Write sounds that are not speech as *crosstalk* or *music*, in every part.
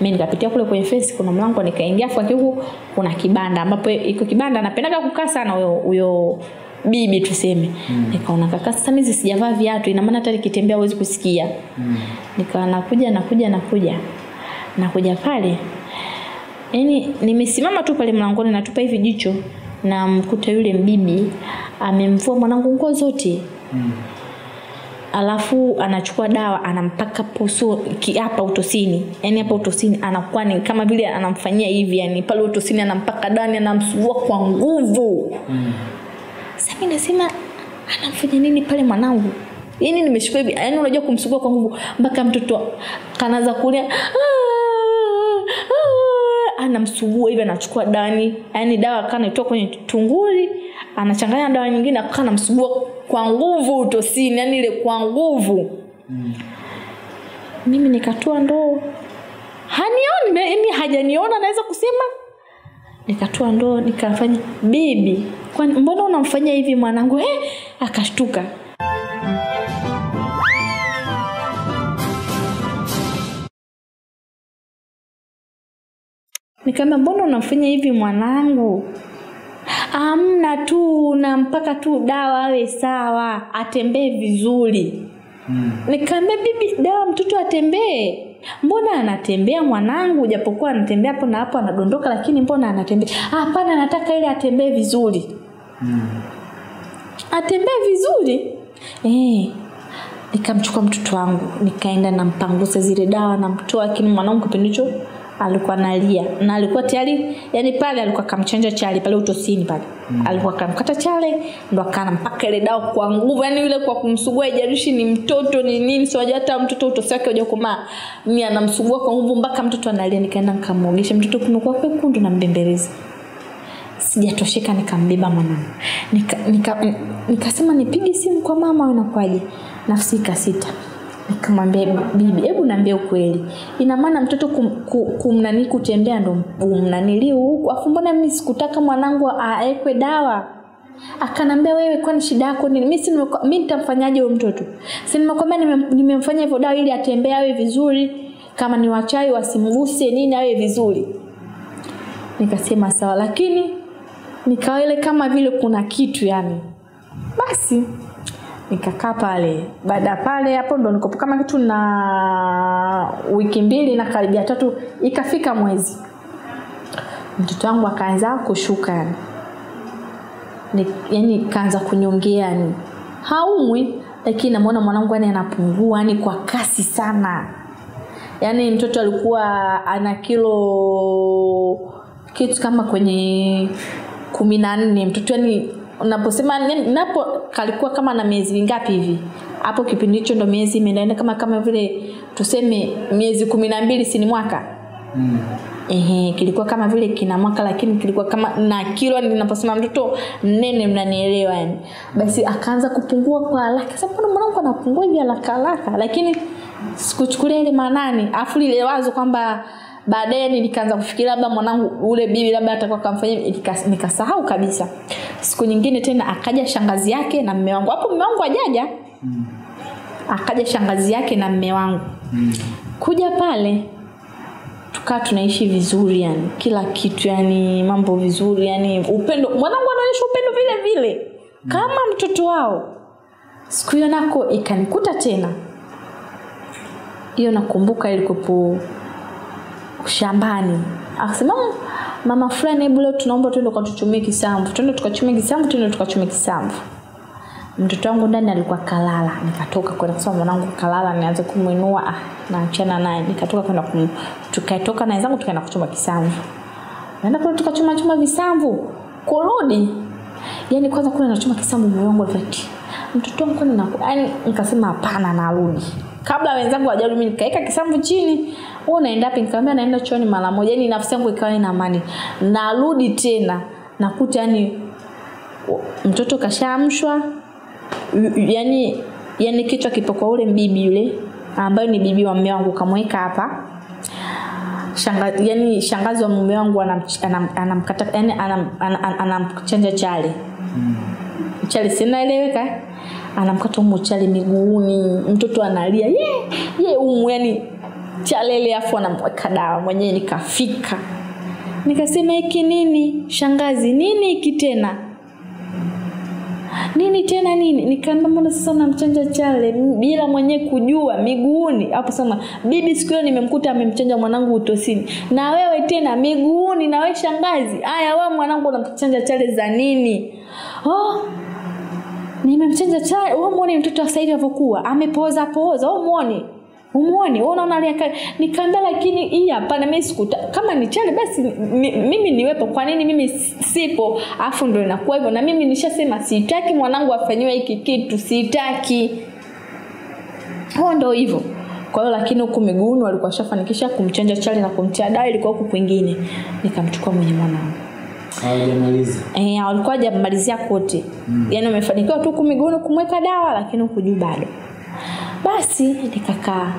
mimi nikapitia kule kwenye fence kuna mlango nikaingia afu huku kuna kibanda ambapo iko kibanda napendaga kukaa sana huyo huyo bibi tuseme mm. nikaona kaka sasa mimi sijavaa viatu ina maana hata nikitembea huwezi kusikia mm. nikawa nakuja nakuja nakuja nakuja pale yani nimesimama tu pale mlangoni natupa hivi jicho na mkuta yule mbibi amemvua mwanangu nguo zote Mm. Alafu anachukua dawa anampaka poso ki- hapa utosini. Yani hapa utosini anakuwa ni kama vile anamfanyia hivi yani pale utosini anampaka dani anamsugua kwa nguvu. Mm. sami nasema anamfanya nini pale mwanangu? Yani nimeshukua hivi yani unajua kumsugua kwa nguvu mpaka mtoto kanaanza kulia "Ah, ah," anamsugua hivi anachukua dani yani dawa kanaitoa kwenye tunguli anachanganya dawa nyingine akaa anamsugua kwa nguvu utosini yani ile kwa nguvu. Mm. mimi nikatua ndoo. Hanioni yani hajaniona naweza kusema? Nikatua ndoo nikafanya bibi kwani mbona unamfanyia hivi mwanangu? Eh akashtuka. Nikaambia mbona unamfanya hivi mwanangu amna tu na mpaka tu dawa awe sawa atembee vizuri. Mm. nikaambia bibi dawa mtoto atembee? Mbona anatembea mwanangu japokuwa anatembea hapo na hapo anadondoka lakini mbona anatembea? "Ah, hapana nataka ile atembee vizuri. Mm. atembee vizuri? Eh nikamchukua mtoto wangu nikaenda nampangusa zile dawa namtoa lakini mwanangu kipindi hicho alikuwa nalia na alikuwa tayari yani pale alikuwa kamchanja chale pale utosini pale. Mm. alikuwa kamkata chale ndo akana mpaka ile dawa kwa nguvu yani yule kwa kumsugua ijarishi ni mtoto ni nini siwaja hata mtoto utosi wake ujakomaa ni anamsugua kwa nguvu mpaka mtoto analia nikaenda nikamwogesha. Mtoto kunakuwa kwekundu na mbembelezi. Sijatosheka nikambeba mwanangu. Nikasema nika, nika nika nipige simu kwa mama au inakwaje nafsi ikasita nikamwambia bibi hebu naambia ukweli. Ina maana mtoto kum, kum, kumnani kutembea ndo umnaniliu huku. Afu mbona mimi sikutaka mwanangu aekwe dawa? Akanambia wewe kwani shida yako nini? Mi si mi nitamfanyaje huyo mtoto? Si nimekwambia nimem- nimemfanya hivyo dawa ili atembee awe vizuri? Kama ni wachai wasimguse nini awe vizuri? Nikasema sawa. Lakini nikawa ile kama vile kuna kitu yani. Basi nikakaa pale. Baada pale hapo ndo nikopo kama kitu na wiki mbili na karibia tatu ikafika mwezi. Mtoto wangu akaanza kushuka yani. Ni- yani kaanza kunyongea yani. Haumwi lakini namwona mwanangu yani anapungua yani kwa kasi sana. Yaani mtoto alikuwa ana kilo kitu kama kwenye kumi na nne. Mtoto yani unaposema napo kalikuwa kama na miezi mingapi hivi? Hapo kipindi hicho ndo miezi imeenda kama kama vile tuseme miezi kumi na mbili sini mwaka? Mm. Ehe, kilikuwa kama vile kina mwaka lakini kilikuwa kama na kilo ninaposema mtoto mnene mnanielewa yani. Basi akaanza kupungua kwa haraka. Sasa mbona mwanangu anapungua hivi haraka haraka? Lakini sikuchukulia ile maanani. Afu lile wazo kwamba baadaye nilikaanza nikaanza kufikiria labda mwanangu ule bibi labda atakuwa kamfanyia nikasahau kabisa siku nyingine tena akaja shangazi yake na mme wangu. Hapo mme wangu ajaja Mm. akaja shangazi yake na mme wangu. Mm. kuja pale tukaa tunaishi vizuri yani. Kila kitu yani mambo vizuri yani. Upendo mwanangu anaonyesha upendo vile vile. Kama mtoto wao. Siku hiyo nako ikanikuta tena. Hiyo nakumbuka ilikopo shambani. Akasema "Mm, mama fulani hebu leo tunaomba tuende ukatuchumie kisamvu. Tuende tukachumie kisamvu tuende tukachumie kisamvu. Mtoto wangu ndani alikuwa kalala nikatoka kwenda kusema mwanangu kalala nianze kumwinua ah, naachana naye. Nikatoka kwenda kum tukatoka na wenzangu tukaenda kuchuma kisamvu. Naenda kule tukachuma chuma visamvu. Kurudi. Yani kwanza kule nachuma kisamvu moyo wangu alivati mtoto wangu yani nikasema hapana narudi. Kabla wenzangu wajarudi mimi nikaeka kisamvu chini wewe unaenda wapi nikamwambia naenda chooni mara moja yani nafsi yangu ikawa ina amani. Narudi tena nakuta yani mtoto kashaamshwa yani yani kichwa kipo kwa ule bibi yule ambayo ni bibi wa mume wangu kamweka hapa. Shanga, yani shangazi wa mume wangu anamch- anam- anamkata yani anam- anam- chale. Chale sinaeleweka anamkata umu chale miguuni mtoto analia ye ye umu yani chale ile afu anamweka dawa mwenyewe nikafika. Nikasema hiki nini? Shangazi nini hiki tena? Nini tena nini? Nikaambia mbona sasa unamchanja chale? Bila mwenyewe kujua miguuni. Hapo sema bibi siku hiyo nimemkuta amemchanja mwanangu utosini. Na wewe tena miguuni na wewe shangazi? Haya wewe mwanangu unamchanja chale za nini? Oh nimemchanja chale. Wewe muone mtoto wa Saidi alivyokuwa amepoza poza wewe muone umuoni wewe unaona alia nikaambia lakini hii hapana mimi sikuta. Kama ni chale basi mi- mimi niwepo. Kwa nini mimi sipo? Afu ndo inakuwa hivyo. Na mimi nishasema sitaki mwanangu afanyiwe hiki kitu. Sitaki. Huo ndo hivyo. Kwa hiyo lakini huku miguuni walikuwa shafanikisha kumchanja chale na kumtia dawa ilikuwa huku kwingine. Nikamchukua mwenye mwanangu. Hawajamaliza. Eh, walikuwa hajamalizia kote mm. yaani wamefanikiwa tu huku miguuni kumweka dawa lakini huku juu bado basi nikakaa.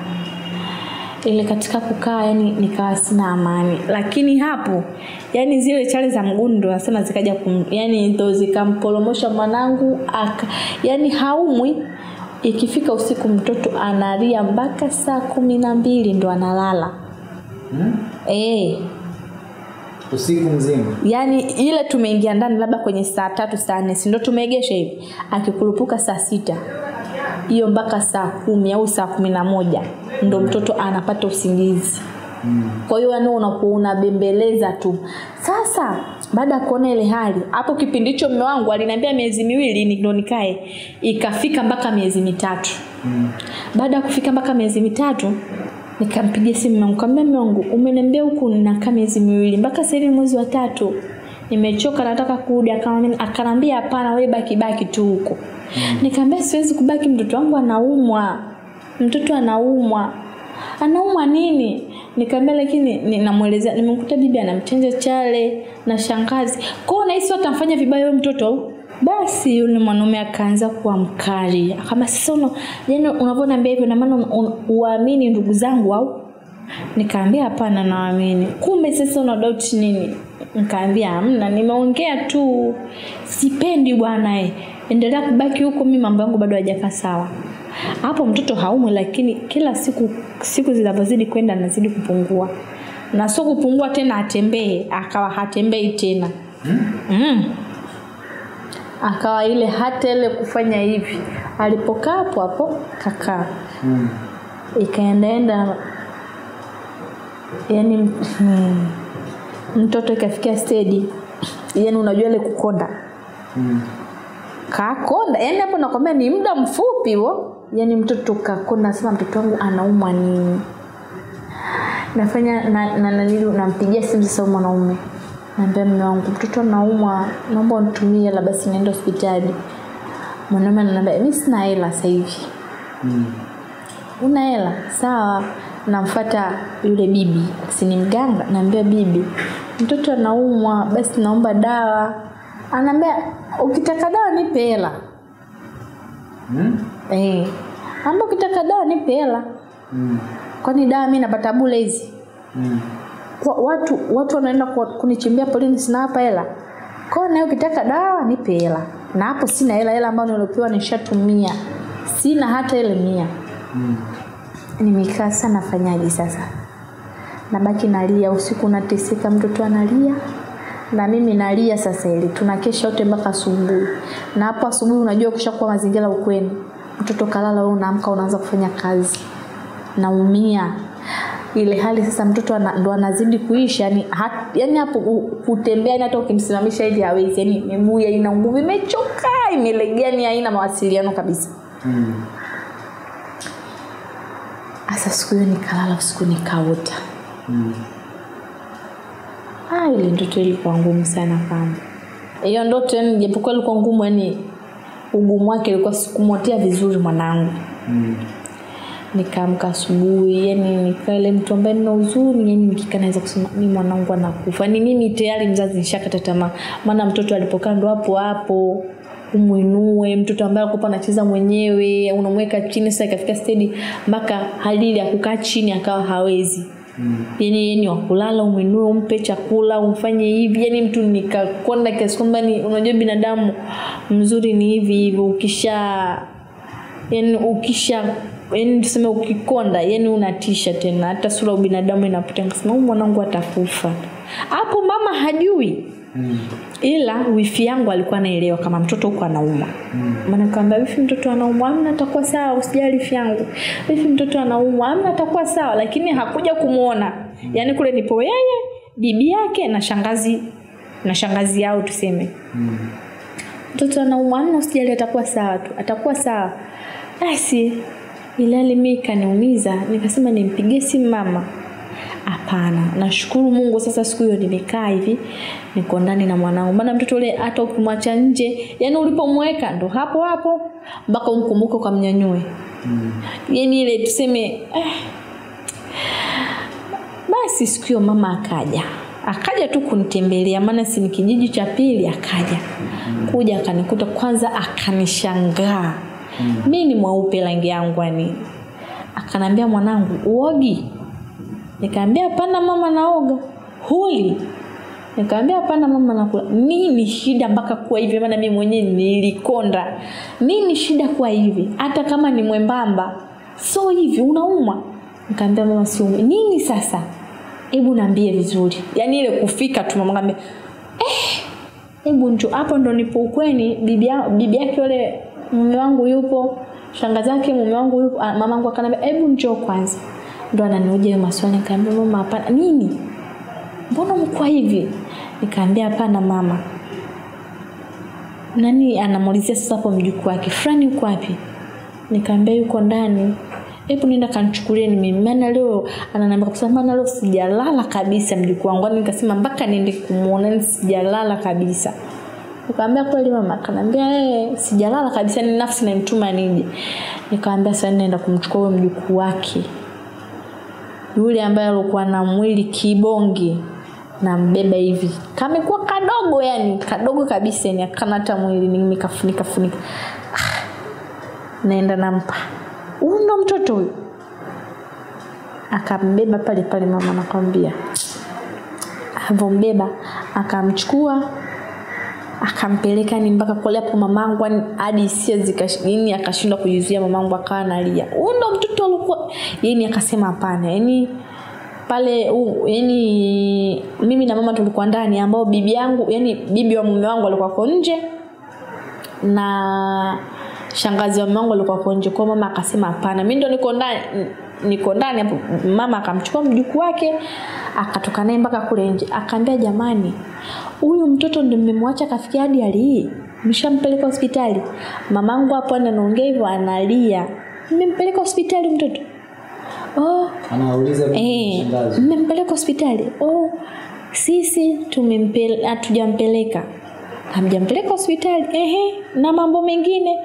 Ile katika kukaa yani nikawa sina amani. Lakini hapo yani zile chale za mguuni ndo nasema zikaja kum, yani ndo zikamporomosha mwanangu aka yani haumwi. Ikifika usiku mtoto analia mpaka saa kumi na mbili ndo analala. Hmm? e, usiku mzima? Yani ile tumeingia ndani labda kwenye saa tatu saa nne sindo tumeegesha hivi? Akikurupuka saa sita hiyo mpaka saa kumi au saa kumi na moja ndo mtoto anapata usingizi. Hmm. kwa hiyo yani unakuwa unabembeleza tu. Sasa baada ya kuona ile hali hapo kipindi hicho mme wangu aliniambia miezi miwili ndo nikae. Ikafika mpaka miezi mitatu. Hmm. baada ya kufika mpaka miezi mitatu nikampigia simu mangu kaambia mume wangu umeniambia huku ninakaa miezi miwili mpaka sasa mwezi wa tatu nimechoka nataka kurudi. Akanambia hapana we baki baki tu huko. Mm. nikaambia siwezi kubaki mtoto wangu anaumwa. Mtoto anaumwa. Anaumwa nini? Nikaambia lakini ni- namwelezea nimemkuta bibi anamchenja chale na shangazi. Kwao nahisi watamfanya vibaya huyo mtoto? Basi yule mwanaume akaanza kuwa mkali. Kama sasa una, yani unavyoniambia hivyo namaana uamini ndugu zangu au? Nikaambia hapana naamini kumbe sasa una doubt nini nikaambia amna nimeongea tu. Sipendi bwana eh. endelea kubaki huko mi mambo yangu bado hajakaa sawa. Hapo mtoto haumwi lakini kila siku siku zinavyozidi kwenda nazidi kupungua. Na sio kupungua tena atembee. Akawa hatembei tena. Mm. akawa ile hata ile kufanya hivi. Alipokaa hapo hapo kakaa. Hmm. ikaendaenda yani hmm, mtoto ikafikia stedi yani unajua ile kukonda. Mm. kakonda. Yani hapo nakwambia ni muda mfupi huo. Yani mtoto kakonda. Nasema mtoto wangu anaumwa nini? Nafanya na, na, na, na, nampigia simu sasa mwanaume. Naambia mme wangu mtoto anaumwa. Naomba unitumie hela basi niende hospitali. Mwanaume ananiambia mi sina hela sasa hivi. Mm. una hela? Sawa namfata yule bibi si ni mganga naambia bibi mtoto anaumwa basi naomba dawa anaambia ukitaka dawa nipe hela Hmm? eh. amba ukitaka dawa nipe hela Hmm. kwani dawa mi napata bule hizi Hmm. Kwa- watu watu wanaenda kunichimbia polini sina hapa hela kwao nawe ukitaka dawa nipe hela na hapo sina hela hela ambayo niliopewa nishatumia sina hata ile mia Hmm. Nimekaa sana nafanyaje sasa? Nabaki nalia usiku nateseka mtoto analia. Na mimi nalia sasa ili tunakesha wote mpaka asubuhi. Na hapo asubuhi unajua ukishakuwa mazingira ukweni. Mtoto kalala wewe unaamka unaanza kufanya kazi. Naumia. Ile hali sasa mtoto ana, ndo anazidi kuisha yani, hat, yani hapo kutembea hata ukimsimamisha hivi hawezi. Yani miguu ina nguvu imechoka imelegea ni haina mawasiliano kabisa. Hmm. Hasa siku hiyo nikalala usiku nikaota. Mm. ah, ile ndoto ilikuwa ngumu sana kwangu. Hiyo ndoto yani japokuwa ilikuwa ngumu yani ugumu wake ilikuwa sikumotea vizuri mwanangu. Mm. nikaamka asubuhi yani nikaa ile mtu ambaye nina huzuni yani nikikaa naweza kusema mi mwanangu anakufa. Ni mimi tayari mzazi nishakata tamaa. Maana mtoto alipokaa ndo hapo hapo umwinue mtoto ambaye alikuwa anacheza mwenyewe unamweka chini sasa ikafika stedi mpaka halili ya kukaa chini akawa hawezi. Mm. yani yani wakulala umwinue umpe chakula umfanye hivi. Yani mtu nikakonda kiasi kwamba ni unajua binadamu mzuri ni hivi hivi ukisha yani ukisha yani tuseme ukikonda yani unatisha tena. Hata sura ubinadamu inapotea nikasema mwanangu atakufa. Hapo mama hajui Mm. ila wifi yangu alikuwa anaelewa kama mtoto huko anaumwa Mm. maana wifi mtoto anaumwa amna atakuwa sawa usijali wifi yangu wifi mtoto anauma amna atakuwa sawa lakini hakuja kumwona yaani kule nipo yeye bibi yake na shangazi na shangazi yao tuseme Mm. mtoto anaumwa amna usijali atakuwa sawa tu atakuwa sawa basi ilali mi ikaniumiza nikasema nimpigie simu mama hapana. Nashukuru mungu sasa siku hiyo nimekaa hivi niko ndani na mwanangu. Maana mtoto ule hata ukimwacha nje yani ulipomweka ndo hapo hapo mpaka umkumbuke ukamnyanyue. Mm. yani ile tuseme eh. basi siku hiyo mama akaja. Akaja tu kunitembelea maana si ni kijiji cha pili akaja. Kuja akanikuta kwanza akanishangaa. Mi ni mweupe rangi yangu yani akanambia mwanangu uogi nikaambia hapana mama naoga. Huli. Nikaambia hapana mama nakula. Nini shida mpaka kuwa hivi? Maana mi mwenyewe nilikonda. Nini shida kuwa hivi? Hata kama ni mwembamba so hivi unaumwa. Nikaambia mama siumi. Nini sasa? Hebu naambie vizuri. Yaani ile kufika tu mama kaambia eh, hebu njo hapo ndo nipo ukweni bibi yake yule mume wangu yupo shanga zake mume wangu yupo ah, mamangu akanambia hebu njoo kwanza ndo ananiuja maswali? Nikaambia mama hapana. Nini? Mbona mkwa hivi? Nikaambia hapana mama. Nani anamuulizia sasa hapo mjukuu wake fulani yuko wapi? Nikaambia yuko ndani. Hebu nenda kanchukulieni mimi. Maana leo ananiambia kabisa maana leo sijalala kabisa mjukuu wangu. Yani nikasema mpaka niende kumuona ni sijalala kabisa. Nikaambia kweli mama? Kanaambia eh sijalala kabisa ni nafsi naimtuma nije. Nikaambia sasa nenda kumchukua huyo mjukuu wake yule ambaye alikuwa na mwili kibonge nambeba hivi. Kamekuwa kadogo yani kadogo kabisa yani akana hata mwili nimekafunika funika. Ah, naenda nampa. Huyu ndo mtoto huyu. Akambeba pale pale mama nakwambia avyombeba akamchukua akampeleka ni mpaka kule hapo mamangu hadi hisia zikashini akashindwa kujizuia mamangu akawa analia. Huyu ndo mtoto alikuwa yani akasema hapana yani pale yani mimi na mama tulikuwa ndani ambao bibi yangu yani bibi wa mume wangu alikuwa kwa nje na shangazi wa mume wangu alikuwa kwa nje. Kwa mama akasema hapana mi ndo niko ndani niko ndani hapo. Mama akamchukua mjukuu wake akatoka naye mpaka kule nje. Akaambia jamani huyu mtoto ndo mmemwacha kafikia hadi hali hii mshampeleka hospitali. Mamangu hapo anaongea hivyo analia. Mmempeleka hospitali mtoto. Oh, Anauliza Eh, mmempeleka hospitali. Oh, sisi tumempeleka, hatujampeleka. Hamjampeleka hospitali. Ehe na mambo mengine.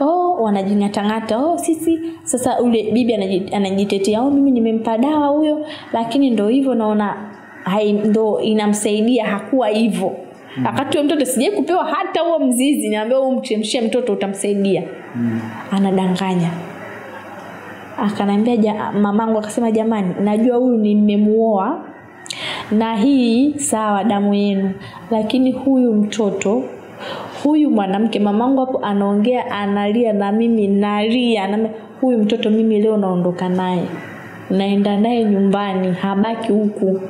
Oh, wanajing'atang'ata. Oh, sisi sasa ule bibi anajitetea. Oh, mimi nimempa dawa huyo lakini ndo hivyo naona hai, ndo inamsaidia hakuwa hivyo. Mm. akati mtoto sijai kupewa hata huo mzizi naambia mchemshie mtoto utamsaidia. Mm. anadanganya. Akanaambia ja, mamangu akasema jamani najua huyu nimemuoa na hii sawa damu yenu. Lakini huyu mtoto huyu mwanamke mamangu hapo anaongea analia na mimi nalia. Na huyu mtoto mimi leo naondoka naye. Naenda naye nyumbani habaki huku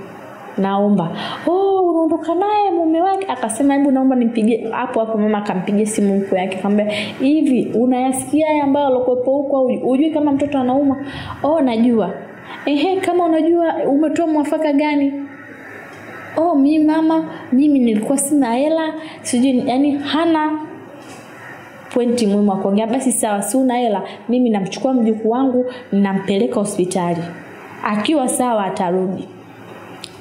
naomba. Oh, unaondoka naye mume wake. Akasema hebu naomba nimpigie hapo hapo. Mama akampigia simu mkwe yake akamwambia hivi unayasikia haya ambayo alikuwepo huko? Au hujui kama mtoto anauma oh najua. Ehe kama unajua umetoa mwafaka gani? Oh mi mama mimi nilikuwa sina hela sijui yani hana pointi muhimu wa kuongea. Basi sawa si una hela mimi namchukua mjukuu wangu nampeleka hospitali. Akiwa sawa atarudi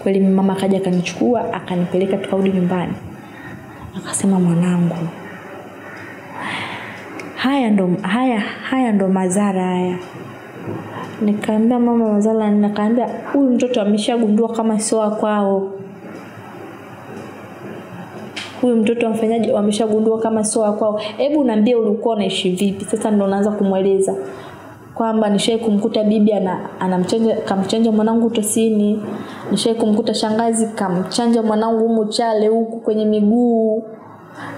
kweli mama akaja akanichukua akanipeleka tukarudi nyumbani. Akasema mwanangu haya ndo haya haya ndo madhara haya. Nikaambia mama madhara nikaambia huyu mtoto ameshagundua kama sio wa kwao. Huyu mtoto amfanyaje wameshagundua kama sio wa kwao. Hebu naambia ulikuwa unaishi vipi. Sasa ndo naanza kumweleza kwamba nishai kumkuta bibi ana, kamchanja mwanangu tosini nishai kumkuta shangazi kamchanja mwanangu humu chale huku kwenye miguu.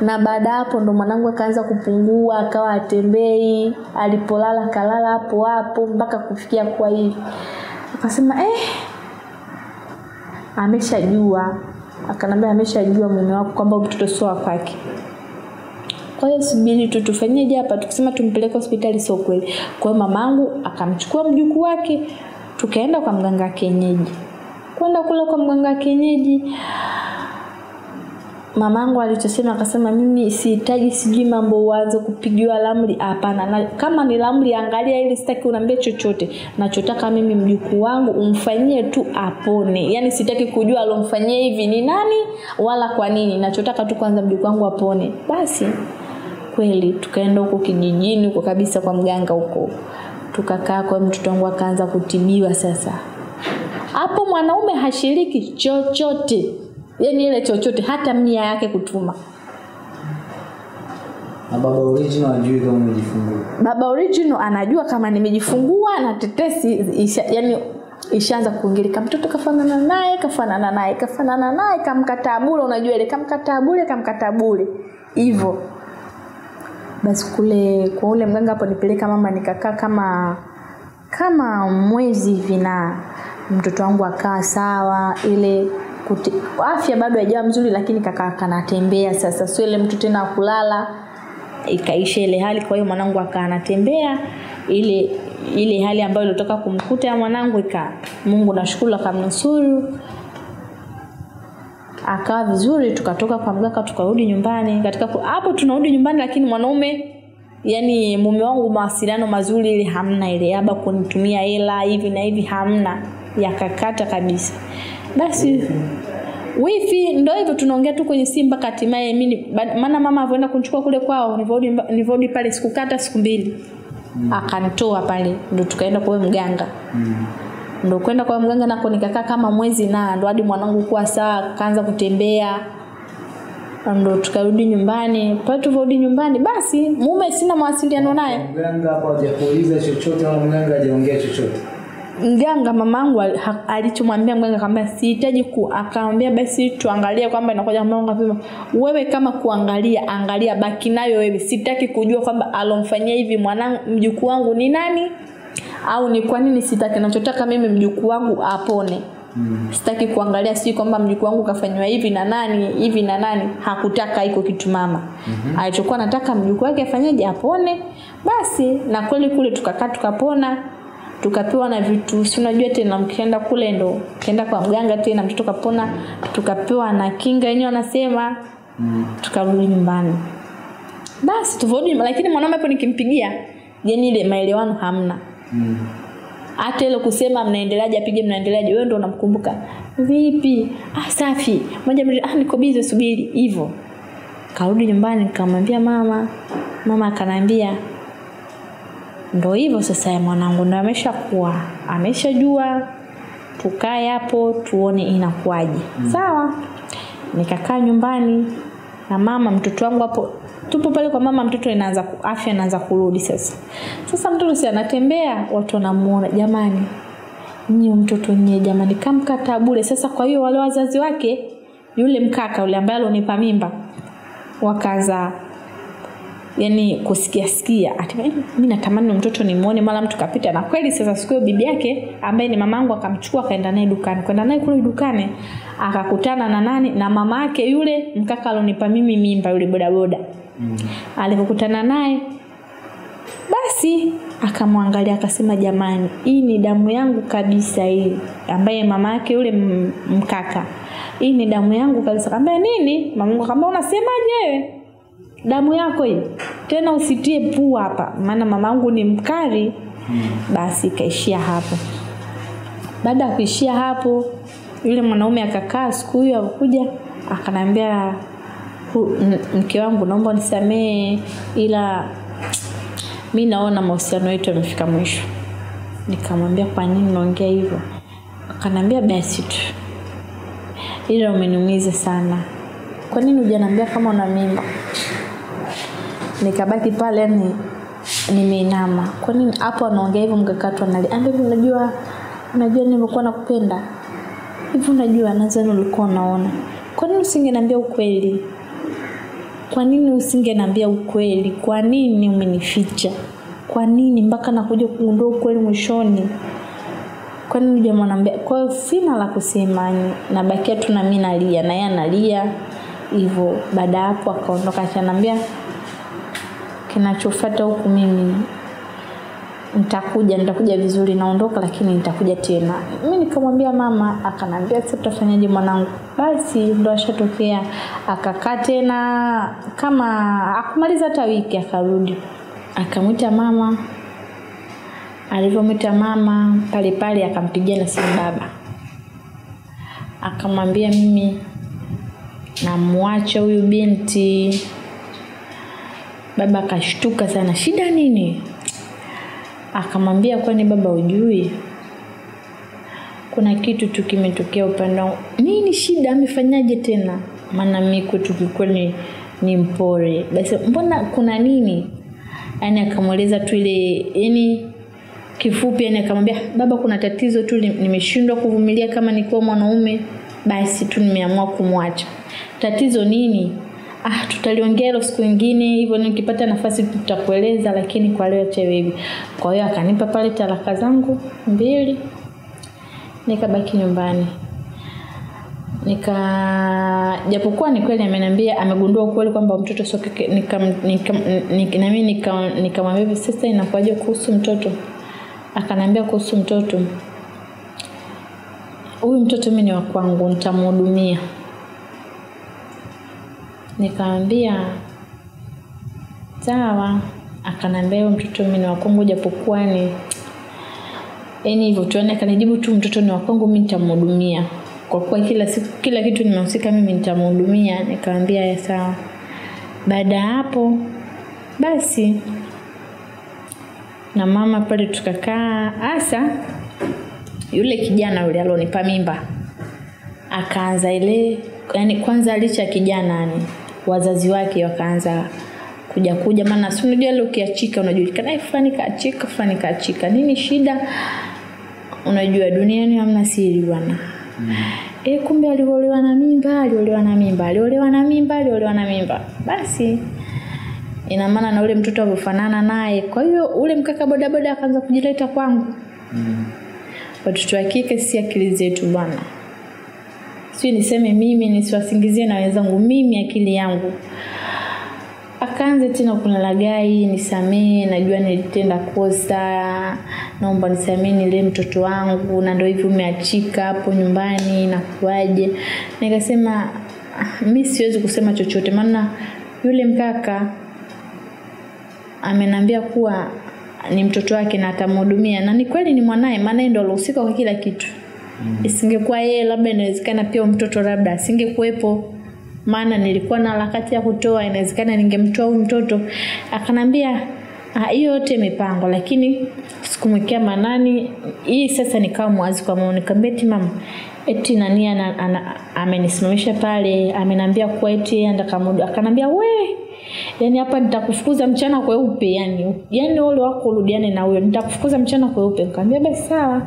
Na baada hapo ndo mwanangu akaanza kupungua akawa atembei alipolala kalala hapo hapo mpaka kufikia kwa hivi. Akasema eh, ameshajua. Akanambia ameshajua mume wako kwamba mtoto sio wa kwake kwa hiyo subiri tu tufanyeje hapa? Tukisema tumpeleke hospitali sio kweli. Kwa hiyo mamangu akamchukua mjukuu wake tukaenda kwa mganga kienyeji. Kwenda kule kwa mganga kienyeji mamangu alichosema akasema mimi sihitaji sijui mambo uanze kupigiwa lamri hapana na kama ni lamri angalia ili sitaki unaambia chochote. Nachotaka mimi mjukuu wangu umfanyie tu apone. Yaani sitaki kujua alomfanyia hivi ni nani wala kwa nini. Nachotaka tu kwanza mjukuu wangu apone. Basi kweli tukaenda huko kijijini huko kabisa kwa mganga huko. Tukakaa kwa mtoto wangu akaanza kutibiwa sasa. Hapo mwanaume hashiriki chochote yani ile chochote hata mia yake kutuma. Na baba original kama umejifungua? Baba original anajua kama nimejifungua na tetesi isha, yani ishaanza kuingilika mtoto kafanana naye kafanana naye kafanana naye kamkataa bure unajua ile kamkataa bure kamkataa bure. Hivyo basi kule kwa ule mganga hapo nipeleka mama nikakaa kama kama mwezi hivi na mtoto wangu akaa sawa ile kuti, afya bado haijawa mzuri lakini kakaa kanatembea sasa. Sio ile mtu tena kulala ikaisha ile hali kwa hiyo mwanangu akaa anatembea ile ile hali ambayo ilitoka kumkuta ya mwanangu ika mungu nashukuru akamnusuru akawa vizuri tukatoka kwa mgaka tukarudi nyumbani. Katika hapo tunarudi nyumbani lakini mwanaume yani mume wangu mawasiliano mazuri ile hamna ile labda kunitumia hela hivi na hivi hamna. Yakakata kabisa. Basi wifi ndo hivyo tunaongea tu kwenye simu mpaka hatimaye. Mimi maana mama alivyoenda kunichukua kule kwao nilivyorudi pale sikukata siku mbili. Mm. akanitoa pale ndo tukaenda kwa mganga. Mm. Ndo kwenda kwa mganga nako nikakaa kama mwezi na ndo hadi mwanangu kuwa saa kaanza kutembea. Ndo tukarudi nyumbani. Pale tulivyorudi nyumbani basi mume sina mawasiliano naye. Mganga hapo hajakuuliza chochote au mganga hajaongea chochote? Mganga mamangu alichomwambia mganga kaambia sihitaji ku akamwambia basi tuangalie kwamba inakuja akasema wewe kama kuangalia angalia baki nayo wewe. Sitaki kujua kwamba alomfanyia hivi mwanangu mjukuu wangu ni nani au ni kwa nini sitaki? Nachotaka mimi mjukuu wangu apone. Mm. sitaki kuangalia si kwamba mjukuu wangu kafanywa hivi na nani hivi na nani. Hakutaka iko kitu mama. Mm-hmm. alichokuwa nataka mjukuu wake afanyeje? Apone. Basi na kweli kule tukakaa tukapona. Tukapewa na vitu si unajua tena mkienda kule ndo kienda kwa mganga tena mtoto kapona. Tukapewa na kinga yenyewe anasema Mm. tukarudi nyumbani. Basi tuvorudi lakini mwanaume hapo nikimpigia yani ile maelewano hamna Mm. hata ile kusema mnaendeleaje apige mnaendeleaje wewe ndo unamkumbuka. Vipi? Ah safi. Moja mbili ah niko busy subiri. Hivyo karudi nyumbani nikamwambia mama. Mama akaniambia ndo hivyo sasa ya mwanangu ndo ameshakuwa ameshajua. Tukae hapo tuone inakuwaje. Mm. sawa. Nikakaa nyumbani na mama mtoto wangu hapo tupo pale kwa mama mtoto inaanza afya inaanza kurudi sasa. Sasa mtoto si anatembea watu wanamuona jamani nyie mtoto nyie jamani kamkata bure. Sasa kwa hiyo wale wazazi wake yule mkaka yule ambaye alionipa mimba wakaza yani kusikia sikia ati mimi mi natamani mtoto nimuone mara mtu kapita. Na kweli sasa siku hiyo bibi yake ambaye ni mamangu akamchukua akaenda naye dukani. Kwenda naye kule dukani akakutana na nani? Na mama yake yule mkaka alionipa mimi mimba yule bodaboda Mm. alipokutana naye basi akamwangalia akasema jamani hii ni damu yangu kabisa hii ambaye mama yake yule mkaka. Hii ni damu yangu kabisa. Kaambia nini? Mamangu akaambia unasemaje wewe? Damu yako hii. Tena usitie puu hapa maana mamangu ni mkari basi ikaishia hapo. Baada ya kuishia hapo yule mwanaume akakaa siku hiyo akuja akanaambia "Hu- m- mke wangu naomba nisamee ila mi naona mahusiano yetu yamefika mwisho. Nikamwambia kwa nini naongea hivyo? Akanaambia basi tu. Ila umeniumiza sana. Kwa nini hujanaambia kama una mimba? Nikabaki pale yani nimeinama. Kwa nini hapo anaongea hivyo mkakatu anali "Ah, hivi unajua unajua nimekuwa nakupenda? Hivi unajua nadhani ulikuwa unaona. Kwa nini ukweli kwa nini usingeniambia ukweli? Kwa nini umenificha? Kwa nini mpaka nakuja kugundua ukweli mwishoni? Kwa nini hujamwambia? Kwa hiyo sina la kusema nabakia tu na mimi nalia na yeye analia. Hivyo baada ya hapo akaondoka akaniambia kinachofata huku mimi nitakuja nitakuja vizuri naondoka lakini nitakuja tena. Mi nikamwambia mama akanaambia sasa tutafanyaje mwanangu? Basi ndo ashatokea akakaa tena kama akumaliza hata wiki akarudi. Akamwita mama. Alivyomwita mama pale pale akampigia na simu baba. Akamwambia mimi namwacha huyu binti. Baba akashtuka sana shida nini akamwambia kwani baba ujui kuna kitu tu kimetokea upande wangu. Nini shida? Amefanyaje tena? Maana mi kwetu kikweli ni mpore basi mbona kuna nini? Yaani akamweleza tu ile yani kifupi yani akamwambia baba kuna tatizo tu nimeshindwa kuvumilia kama nikiwa mwanaume basi tu nimeamua kumwacha. Tatizo nini ah tutaliongea hilo siku ingine hivyo nikipata nafasi tutakueleza lakini kwa leo acha hivi. Kwa hiyo akanipa pale taraka zangu mbili nikabaki nyumbani. Nika japokuwa ni kweli ameniambia amegundua ukweli kwamba mtoto sio nami nikamwambia hivi sasa inakuwaje kuhusu mtoto? Akaniambia kuhusu mtoto. Huyu mtoto mi ni wa kwangu nitamhudumia nikamwambia sawa. Akanambia huyo mtoto mi ni wakwangu japokuwa ni yani hivyo tuani akanijibu tu mtoto ni wakongo mi nitamhudumia. Kwa kuwa kila siku kila kitu nimehusika mimi nitamhudumia. Nikamwambia ya sawa. Baada ya hapo basi na mama pale tukakaa hasa yule kijana yule alonipa mimba akaanza ile yani kwanza licha ya kijana yani wazazi wake wakaanza kuja kuja. Maana si unajua ile ukiachika unajulikana fulani kaachika fulani kaachika nini shida? Unajua duniani hamna siri bwana. Mm. e, kumbe aliolewa na mimba aliolewa na mimba aliolewa na mimba aliolewa na mimba. Basi ina maana na ule mtoto alivyofanana naye. Kwa hiyo ule mkaka bodaboda akaanza kujileta kwangu. Mm. watoto wa kike si akili zetu bwana sio niseme mimi nisiwasingizie na wenzangu mimi akili yangu. Akaanza tena kunalagai nisamee najua nilitenda kosa naomba nisamee nile mtoto wangu na ndo hivi umeachika hapo nyumbani nakuaje nikasema mi siwezi kusema chochote maana yule mkaka amenambia kuwa ni mtoto wake na atamhudumia. Na ni kweli ni mwanaye maana ndo alihusika kwa kila kitu mm. isingekuwa yeye labda inawezekana pia mtoto labda asingekuwepo. Maana nilikuwa na harakati ya kutoa inawezekana ningemtoa huyu mtoto. Akanambia hiyo yote imepangwa lakini sikumwekea manani. Hii sasa nikawa mwazi kwa mama nikamwambia eti mama eti nani amenisimamisha pale amenambia kuwa eti andakamudu akanambia we yani hapa nitakufukuza mchana kweupe yani yani ule wako urudiane na huyo nitakufukuza mchana kweupe. Nikamwambia basi sawa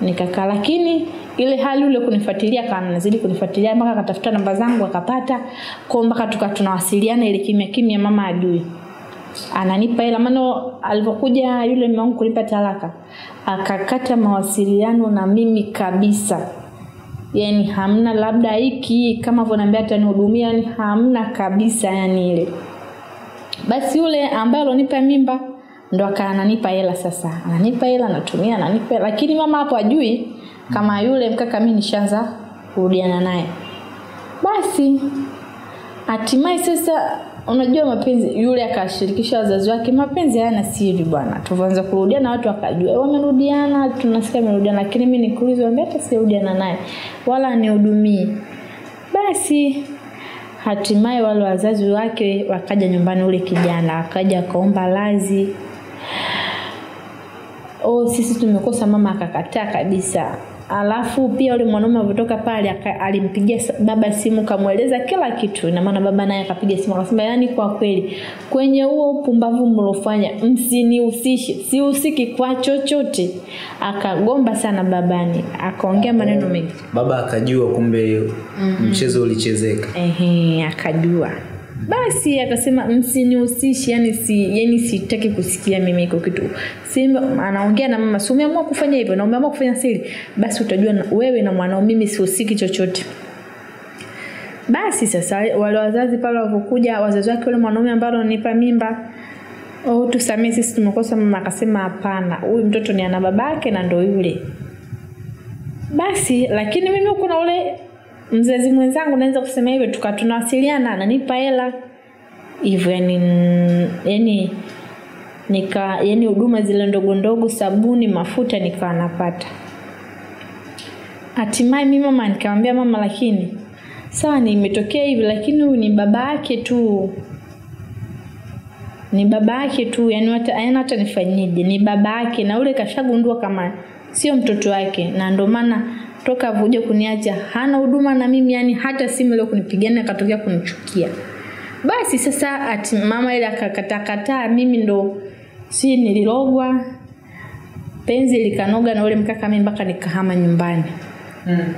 nikakaa lakini ile hali ule kunifuatilia kanazidi nazidi kunifuatilia mpaka akatafuta namba zangu akapata. Kwa mpaka tuka tunawasiliana ile kimya kimya mama ajui. Ananipa hela maana alivyokuja yule mume wangu kulipa talaka akakata mawasiliano na mimi kabisa. Yani hamna labda hiki kama vonaambia atanihudumia yani hamna kabisa yani ile. Basi yule ambaye alonipa mimba ndo ananipa hela sasa. Ananipa hela anatumia ananipa lakini mama hapo ajui kama yule mkaka mi nishaanza kurudiana naye. Basi hatimaye sasa unajua mapenzi yule akashirikisha wazazi wake mapenzi hayana siri bwana. Tuvoanza kurudiana watu wakajua wamerudiana tunasikia amerudiana lakini mi nikuuliza ambia hata sirudiana naye wala anihudumii basi hatimaye wale wazazi wake wakaja nyumbani ule kijana akaja akaomba lazi oh sisi tumekosa mama akakataa kabisa. Alafu pia yule mwanaume alivyotoka pale alimpigia baba simu kamweleza kila kitu. Ina maana baba naye akapiga simu akasema yaani kwa kweli kwenye huo upumbavu mlofanya msinihusishe sihusiki kwa chochote. Akagomba sana babani akaongea maneno mengi. Baba akajua kumbe mm-hmm. mchezo ulichezeka. Ehe akajua basi akasema msinihusishi yani si yani sitaki kusikia mimi iko kitu. Simba anaongea na mama si umeamua kufanya hivyo na umeamua kufanya siri? Basi utajua na, wewe na mwanao mimi sihusiki chochote. Basi sasa wale wazazi pale walivyokuja wazazi wake yule mwanaume ambao ananipa mimba oh, tusamee sisi tumekosa mama. Akasema hapana huyu mtoto ni ana babake na ndo yule. Basi lakini mimi kuna ule mzazi mwenzangu naweza kusema hivyo tuka tunawasiliana ananipa hela. Hivyo yani, yani nika yani huduma zile ndogo ndogo sabuni mafuta nikawa napata. Hatimaye mi mama nikamwambia mama lakini sawa nimetokea hivi lakini huyu ni baba yake tu. Ni baba yake tu yani hata yani hata ni baba yake. Na ule kashagundua kama sio mtoto wake na ndio maana toka avuja kuniacha hana huduma na mimi yani hata simu ile kunipigana akatokea kunichukia. Basi sasa ati mama ile akakatakataa mimi ndo si nililogwa penzi likanoga na ule mkaka mimi mpaka nikahama nyumbani Mm.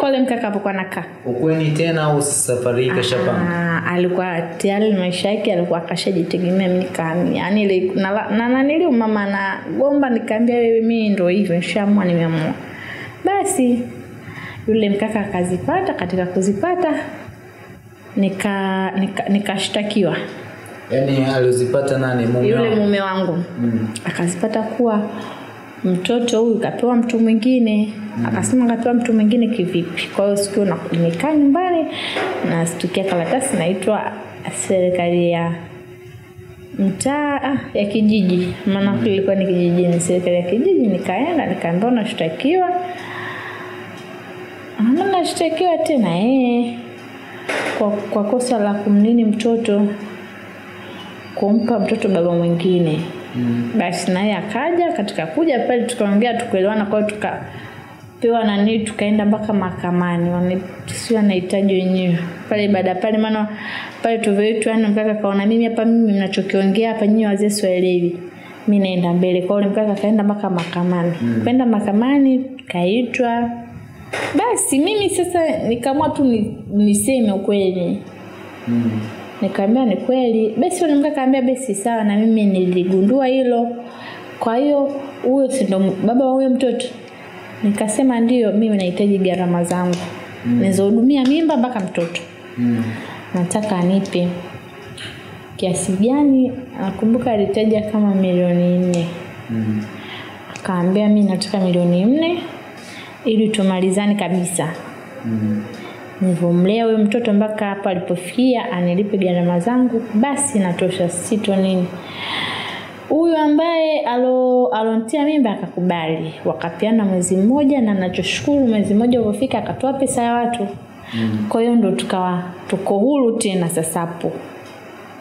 kwa ule mkaka hapo kwa nakaa ukweni tena au safari hii kashapanga? Ah, alikuwa tayari maisha yake alikuwa akashajitegemea mimi nikaamia. Yani ile na nanili mama na gomba nikaambia wewe mimi ndo hivyo nishaamua nimeamua. Basi yule mkaka akazipata katika kuzipata nika nika- nikashtakiwa. Yaani alizipata nani? Mume yule mume wangu. Mm. akazipata kuwa mtoto huyu kapewa mtu mwingine. Mm. akasema kapewa mtu mwingine kivipi? Kwa hiyo siku nimekaa nyumbani nastukia karatasi naitwa serikali ya mtaa ah, ya kijiji. Maana mm. ilikuwa ni kijijini. Serikali ya kijiji nikaenda nikaambiwa unashtakiwa? Ama nashtakiwa tena eh kwa, kwa kosa la kumnini mtoto kumpa mtoto baba mwingine Mm. basi naye akaja katika kuja pale tukaongea tukuelewana kwao tukapewa nani tukaenda mpaka mahakamani. Si wanahitaji wenyewe. Pale baada pale maana pale tuvyoitu yani mkaka kaona mimi hapa mimi mnachokiongea hapa nyinyi wazee siwaelewi. Mi naenda mbele. Kwa hiyo mkaka kaenda mpaka mahakamani. Mm. kwenda mahakamani kaitwa. Basi mimi sasa nikamua tu ni, niseme ukweli. Mm. Nikaambia ni kweli. Basi yule mkaka kaambia basi sawa na mimi niligundua hilo. Kwa hiyo huyo si ndo baba wa huyo mtoto? Nikasema ndio mimi nahitaji gharama zangu. Mm. nizohudumia mimba mpaka mtoto. Mm. nataka anipe. Kiasi gani? Nakumbuka alitaja kama milioni nne. Mm. akaambia mi nataka milioni nne ili tumalizane kabisa. Mm. Nilivyomlea huyo mtoto mpaka hapo alipofikia anilipe gharama zangu basi natosha sito nini. Huyu ambaye alo alontia mimba akakubali. Wakapiana mwezi mmoja na nachoshukuru mwezi mmoja ulivyofika akatoa pesa ya watu. Mm. kwa hiyo ndo tukawa tuko huru tena sasa hapo.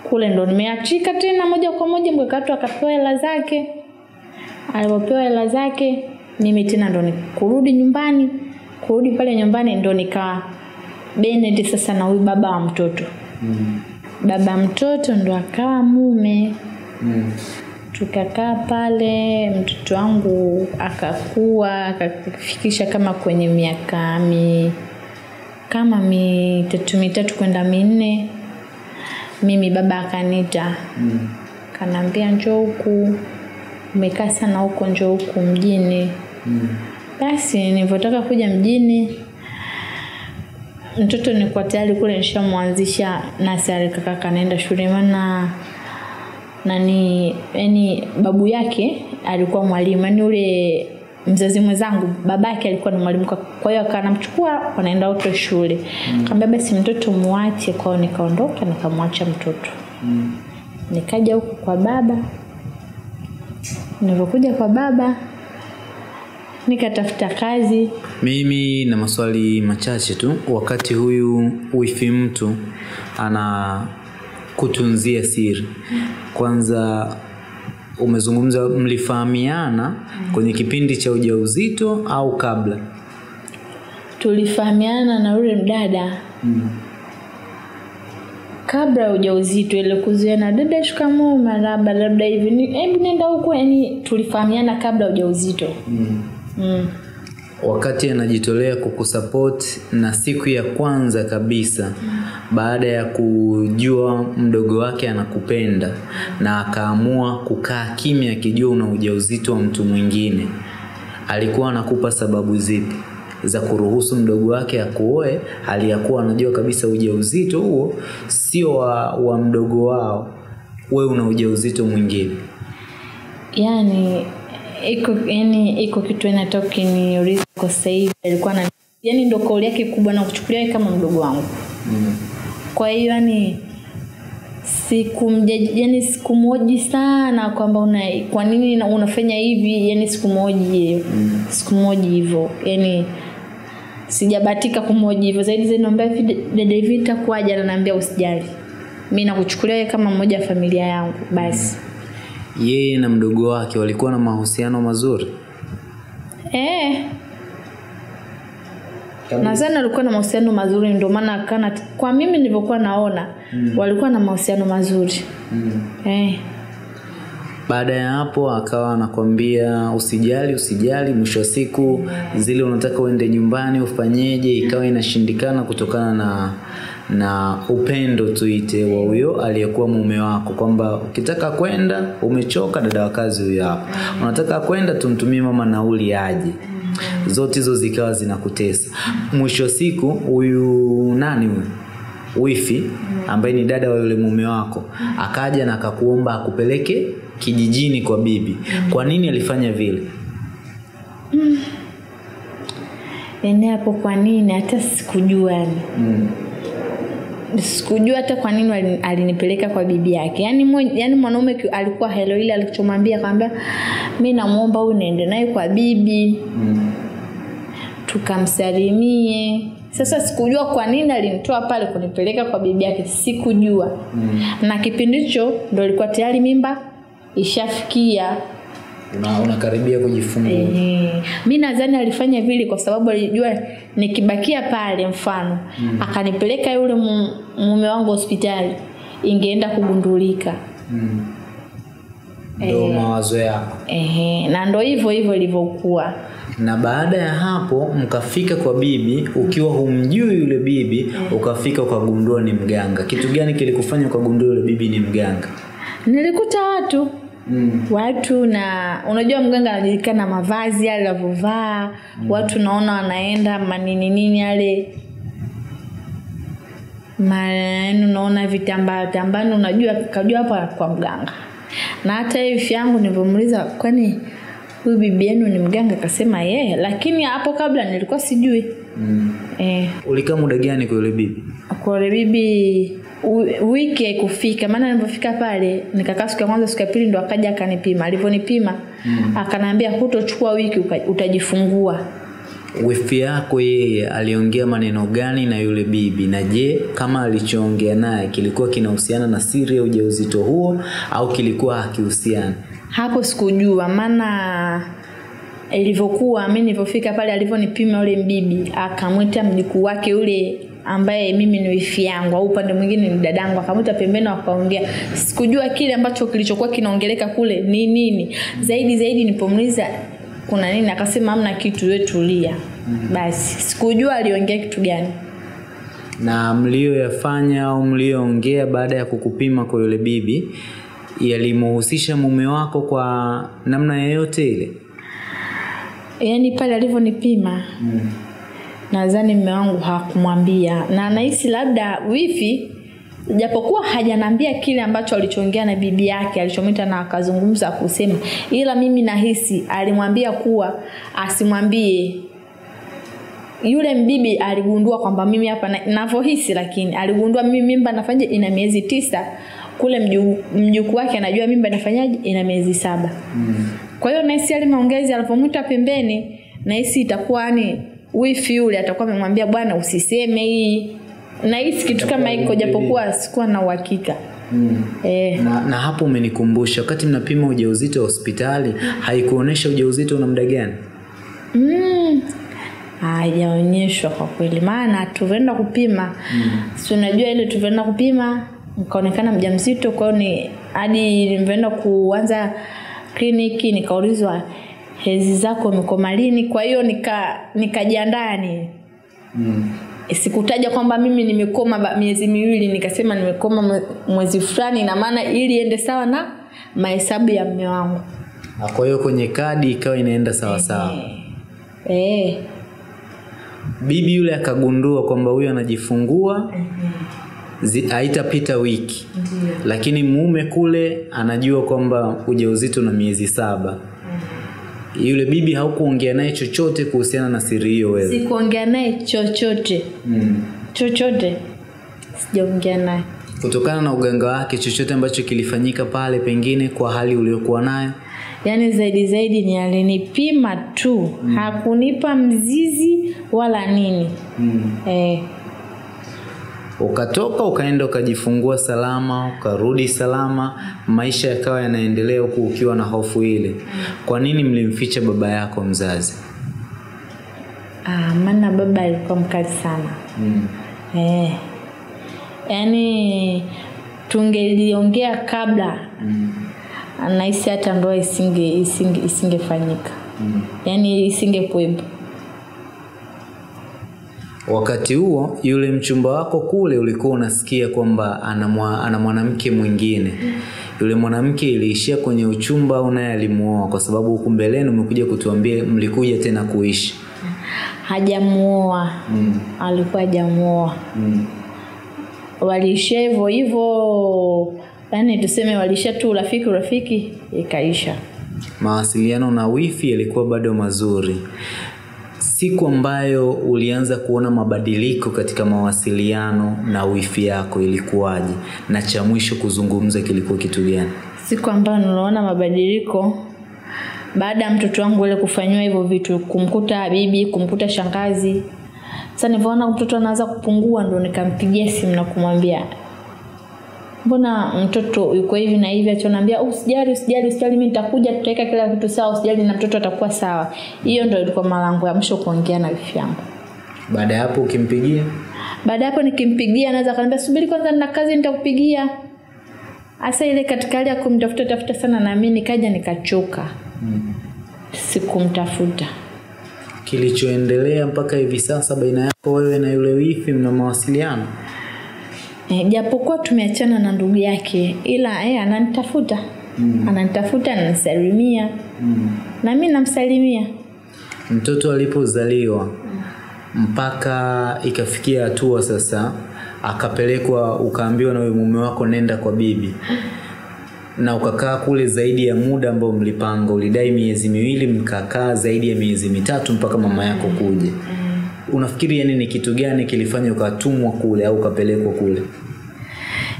Kule ndo nimeachika tena moja kwa moja mkakati akapewa hela zake. Alipopewa hela zake mimi tena ndo nikurudi nyumbani. Kurudi pale nyumbani ndo nikawa Bennett sasa na huyu baba wa mtoto Mm. baba mtoto ndo akawa mume Mm. tukakaa pale mtoto wangu akakua akafikisha kama kwenye miaka mi kama mitatu mitatu kwenda minne mimi baba akanita Mm. kanaambia njoo huku umekaa sana huko njo huku mjini Mm. basi nilivyotaka kuja mjini mtoto nilikuwa tayari kule nishamwanzisha nasari kaka kanaenda shule. Maana nani yani babu yake alikuwa mwalimu. Yani ule mzazi mwenzangu babake alikuwa ni mwalimu. Kwa- kwa hiyo akanamchukua wanaenda wote shule. Mm. kaambia basi mtoto muache kwao nikaondoka nikamwacha mtoto. Mm. nikaja huku kwa baba. Nilivyokuja kwa baba nikatafuta kazi. Mimi na maswali machache tu. Wakati huyu wifi mtu ana kutunzia siri. Kwanza umezungumza mlifahamiana kwenye kipindi cha ujauzito au kabla? Tulifahamiana na yule mdada. Mm. kabla ya ujauzito ile kuziana dada shikamoo maraba labda hivi. Hebu nenda huku yani tulifahamiana kabla ya ujauzito. Mm. Mm. wakati anajitolea kukusupport na siku ya kwanza kabisa baada ya kujua mdogo wake anakupenda na akaamua kukaa kimya akijua una ujauzito wa mtu mwingine alikuwa anakupa sababu zipi? Za kuruhusu mdogo wake akuoe? Hali ya kuwa anajua kabisa ujauzito huo sio wa, wa mdogo wao. Wewe una ujauzito mwingine? Yani iko yani iko kitu inatoka kiniuliza kwa sasa hivi alikuwa na yani ndo kauli yake kubwa na kuchukulia kama mdogo wangu. Mm. kwa hiyo yani sikumjaji yani sikumoji sana kwamba una kwa nini unafanya hivi yani sikumoji mm. sikumoji hivyo yani sijabatika kumoji hivyo. Zaidi zaidi naambia dada hivi itakuwaje ananiambia usijali. Mi nakuchukulia kama mmoja wa familia yangu basi yeye na mdogo wake walikuwa na mahusiano mazuri eh nadhani walikuwa na mahusiano mazuri ndio maana kana kwa mimi nilivyokuwa naona mm. walikuwa na mahusiano mazuri mm. eh. baada ya hapo akawa anakwambia usijali usijali mwisho wa siku zile unataka uende nyumbani ufanyeje ikawa inashindikana kutokana na na upendo tuite wa huyo aliyekuwa mume wako kwamba ukitaka kwenda umechoka dada wa kazi huyo hapa unataka kwenda tumtumie mama nauli aje. Zote hizo zikawa zinakutesa. Mwisho siku huyu nani huyu? Wifi ambaye ni dada wa yule mume wako akaja na akakuomba akupeleke kijijini kwa bibi. Kwa nini alifanya vile? Mm. Ene hapo kwa nini? Hata sikujua yani. Mm. Sikujua hata kwa nini alinipeleka kwa bibi yake. Yaani yani mwanaume alikuwa helo ile alichomwambia akamwambia mi namwomba huyu niende naye kwa bibi. Mm. tukamsalimie. Sasa sikujua kwa nini alinitoa pale kunipeleka kwa bibi yake sikujua. Mm. na kipindi hicho ndo ilikuwa tayari mimba ishafikia Una, unakaribia kujifungua. Ehe. mi nadhani alifanya vile kwa sababu alijua nikibakia pale mfano mm. akanipeleka yule mume wangu hospitali ingeenda kugundulika. Mm. ndo mawazo yako. Ehe. na ndo hivyo hivyo ilivyokuwa. Na baada ya hapo mkafika kwa bibi ukiwa humjui yule bibi ukafika ukagundua ni mganga. Kitu gani kilikufanya ukagundua yule bibi ni mganga? Nilikuta watu mm. watu na unajua mganga anajulikana na mavazi yale anavyovaa mm. watu naona wanaenda manini nini yale maneno unaona vitambaa tambani unajua kajua hapa kwa mganga na hata hiyo ifi yangu nilivyomuuliza kwani huyu bibi yenu ni mganga akasema yeye lakini hapo kabla nilikuwa sijui mm. Eh, ulikaa muda gani kwa yule bibi? Kwa yule bibi wi- wiki haikufika. Maana nilipofika pale nikakaa siku ya kwanza siku ya pili ndo akaja akanipima. Alivyonipima mm. akanaambia hutochukua wiki utajifungua. Wifi yako yeye aliongea maneno gani na yule bibi? Na je kama alichoongea naye kilikuwa kinahusiana na siri ya ujauzito huo au kilikuwa hakihusiani? Hapo sikujua. Maana ilivyokuwa mi nilivyofika pale alivyonipima yule mbibi akamwita mjukuu wake yule ambaye mimi ni wifi yangu au upande mwingine ni dadangu akamwita pembeni wakaongea. Sikujua kile ambacho kilichokuwa kinaongeleka kule ni nini. Zaidi zaidi nipomuliza kuna nini? Akasema amna kitu we tulia. Basi sikujua aliongea kitu gani. Na mlioyafanya au mliyoongea baada ya kukupima kwa yule bibi yalimuhusisha mume wako kwa namna yoyote ile yaani pale alivyonipima mm. nadhani mme wangu hakumwambia na anahisi labda wifi japokuwa hajanambia kile ambacho alichoongea na bibi yake alichomwita na akazungumza kusema ila mimi nahisi alimwambia kuwa asimwambie yule mbibi aligundua kwamba mimi hapa na- navyohisi lakini aligundua mimi mimba nafanyaje ina miezi tisa kule mjuku mjukuu wake anajua mimba inafanyaje ina miezi saba Mm. Kwa hiyo naisi yale maongezi alipomwita pembeni nahisi itakuwa yani wifi yule atakuwa amemwambia bwana usiseme hii. Nahisi kitu kama hiko japokuwa sikuwa na uhakika. Mm. eh, Na, na hapo umenikumbusha wakati mnapima ujauzito hospitali haikuonyesha ujauzito una muda gani? Mm, haijaonyeshwa kwa kweli maana tuvenda kupima mm. si unajua ile tuvenda kupima nikaonekana mjamzito kwao ni hadi nilivyoenda kuanza kliniki nikaulizwa hezi zako umekoma lini kwa hiyo nika nikajiandaa ni mm. sikutaja kwamba mimi nimekoma miezi miwili nikasema nimekoma mwezi fulani ina maana ili iende sawa na mahesabu ya mme wangu. Na kwa hiyo kwenye kadi ikawa inaenda sawasawa eh bibi yule akagundua kwamba huyu anajifungua. Zi- haitapita wiki. Lakini mume kule anajua kwamba ujauzito na miezi saba. Yule bibi haukuongea naye chochote kuhusiana na siri hiyo wewe. Sikuongea naye chochote. Mm. chochote. Sijaongea naye. Kutokana na uganga wake chochote ambacho kilifanyika pale pengine kwa hali uliokuwa nayo? Yaani zaidi zaidi ni alinipima tu. Mm. hakunipa mzizi wala nini. Mm. eh, ukatoka ukaenda ukajifungua salama ukarudi salama maisha yakawa yanaendelea huku ukiwa na hofu ile kwa nini mlimficha baba yako mzazi ah, maana baba alikuwa mkali sana mm. eh. yaani tungeliongea kabla Mm. nahisi hata ndoa isinge isinge isingefanyika Mm. yaani isingekuwepo wakati huo yule mchumba wako kule ulikuwa unasikia kwamba ana mwanamke mwingine. Yule mwanamke iliishia kwenye uchumba au naye alimuoa kwa sababu huku mbeleni umekuja kutuambia mlikuja tena kuishi. Hajamuoa. Mm. alikuwa hajamuoa. Mm. waliishia hivyo hivyo yaani tuseme waliishia tu urafiki urafiki ikaisha. Mawasiliano na wifi yalikuwa bado mazuri siku ambayo ulianza kuona mabadiliko katika mawasiliano na wifi yako ilikuwaje? Na cha mwisho kuzungumza kilikuwa kitu gani? Siku ambayo niliona mabadiliko baada ya mtoto wangu ile kufanyiwa hivyo vitu kumkuta bibi kumkuta shangazi. Sasa nilivyoona mtoto anaanza kupungua ndo nikampigia simu na kumwambia mbona mtoto yuko hivi na hivi? Achonaambia usijali usijali usijali mimi nitakuja tutaweka kila kitu sawa usijali na mtoto atakuwa sawa. Hiyo ndo ilikuwa malango ya mwisho kuongea na wifi yangu. Baada ya hapo ukimpigia? Baada ya hapo nikimpigia naweza akaniambia subiri kwanza nina kazi nitakupigia. Hasa ile katika hali ya kumtafuta tafuta sana na mimi nikaja nikachoka. Mm. sikumtafuta. Kilichoendelea mpaka hivi sasa baina yako wewe na yule wifi mna mawasiliano e, japokuwa tumeachana na ndugu yake ila e, ananitafuta. Mm. ananitafuta ananisalimia. Mm. na mi namsalimia. Mtoto alipozaliwa mpaka ikafikia hatua sasa akapelekwa ukaambiwa na huyo mume wako nenda kwa bibi. Na ukakaa kule zaidi ya muda ambao mlipanga ulidai miezi miwili mkakaa zaidi ya miezi mitatu mpaka mama yako kuja unafikiri yani ni kitu gani kilifanya ukatumwa kule au ukapelekwa kule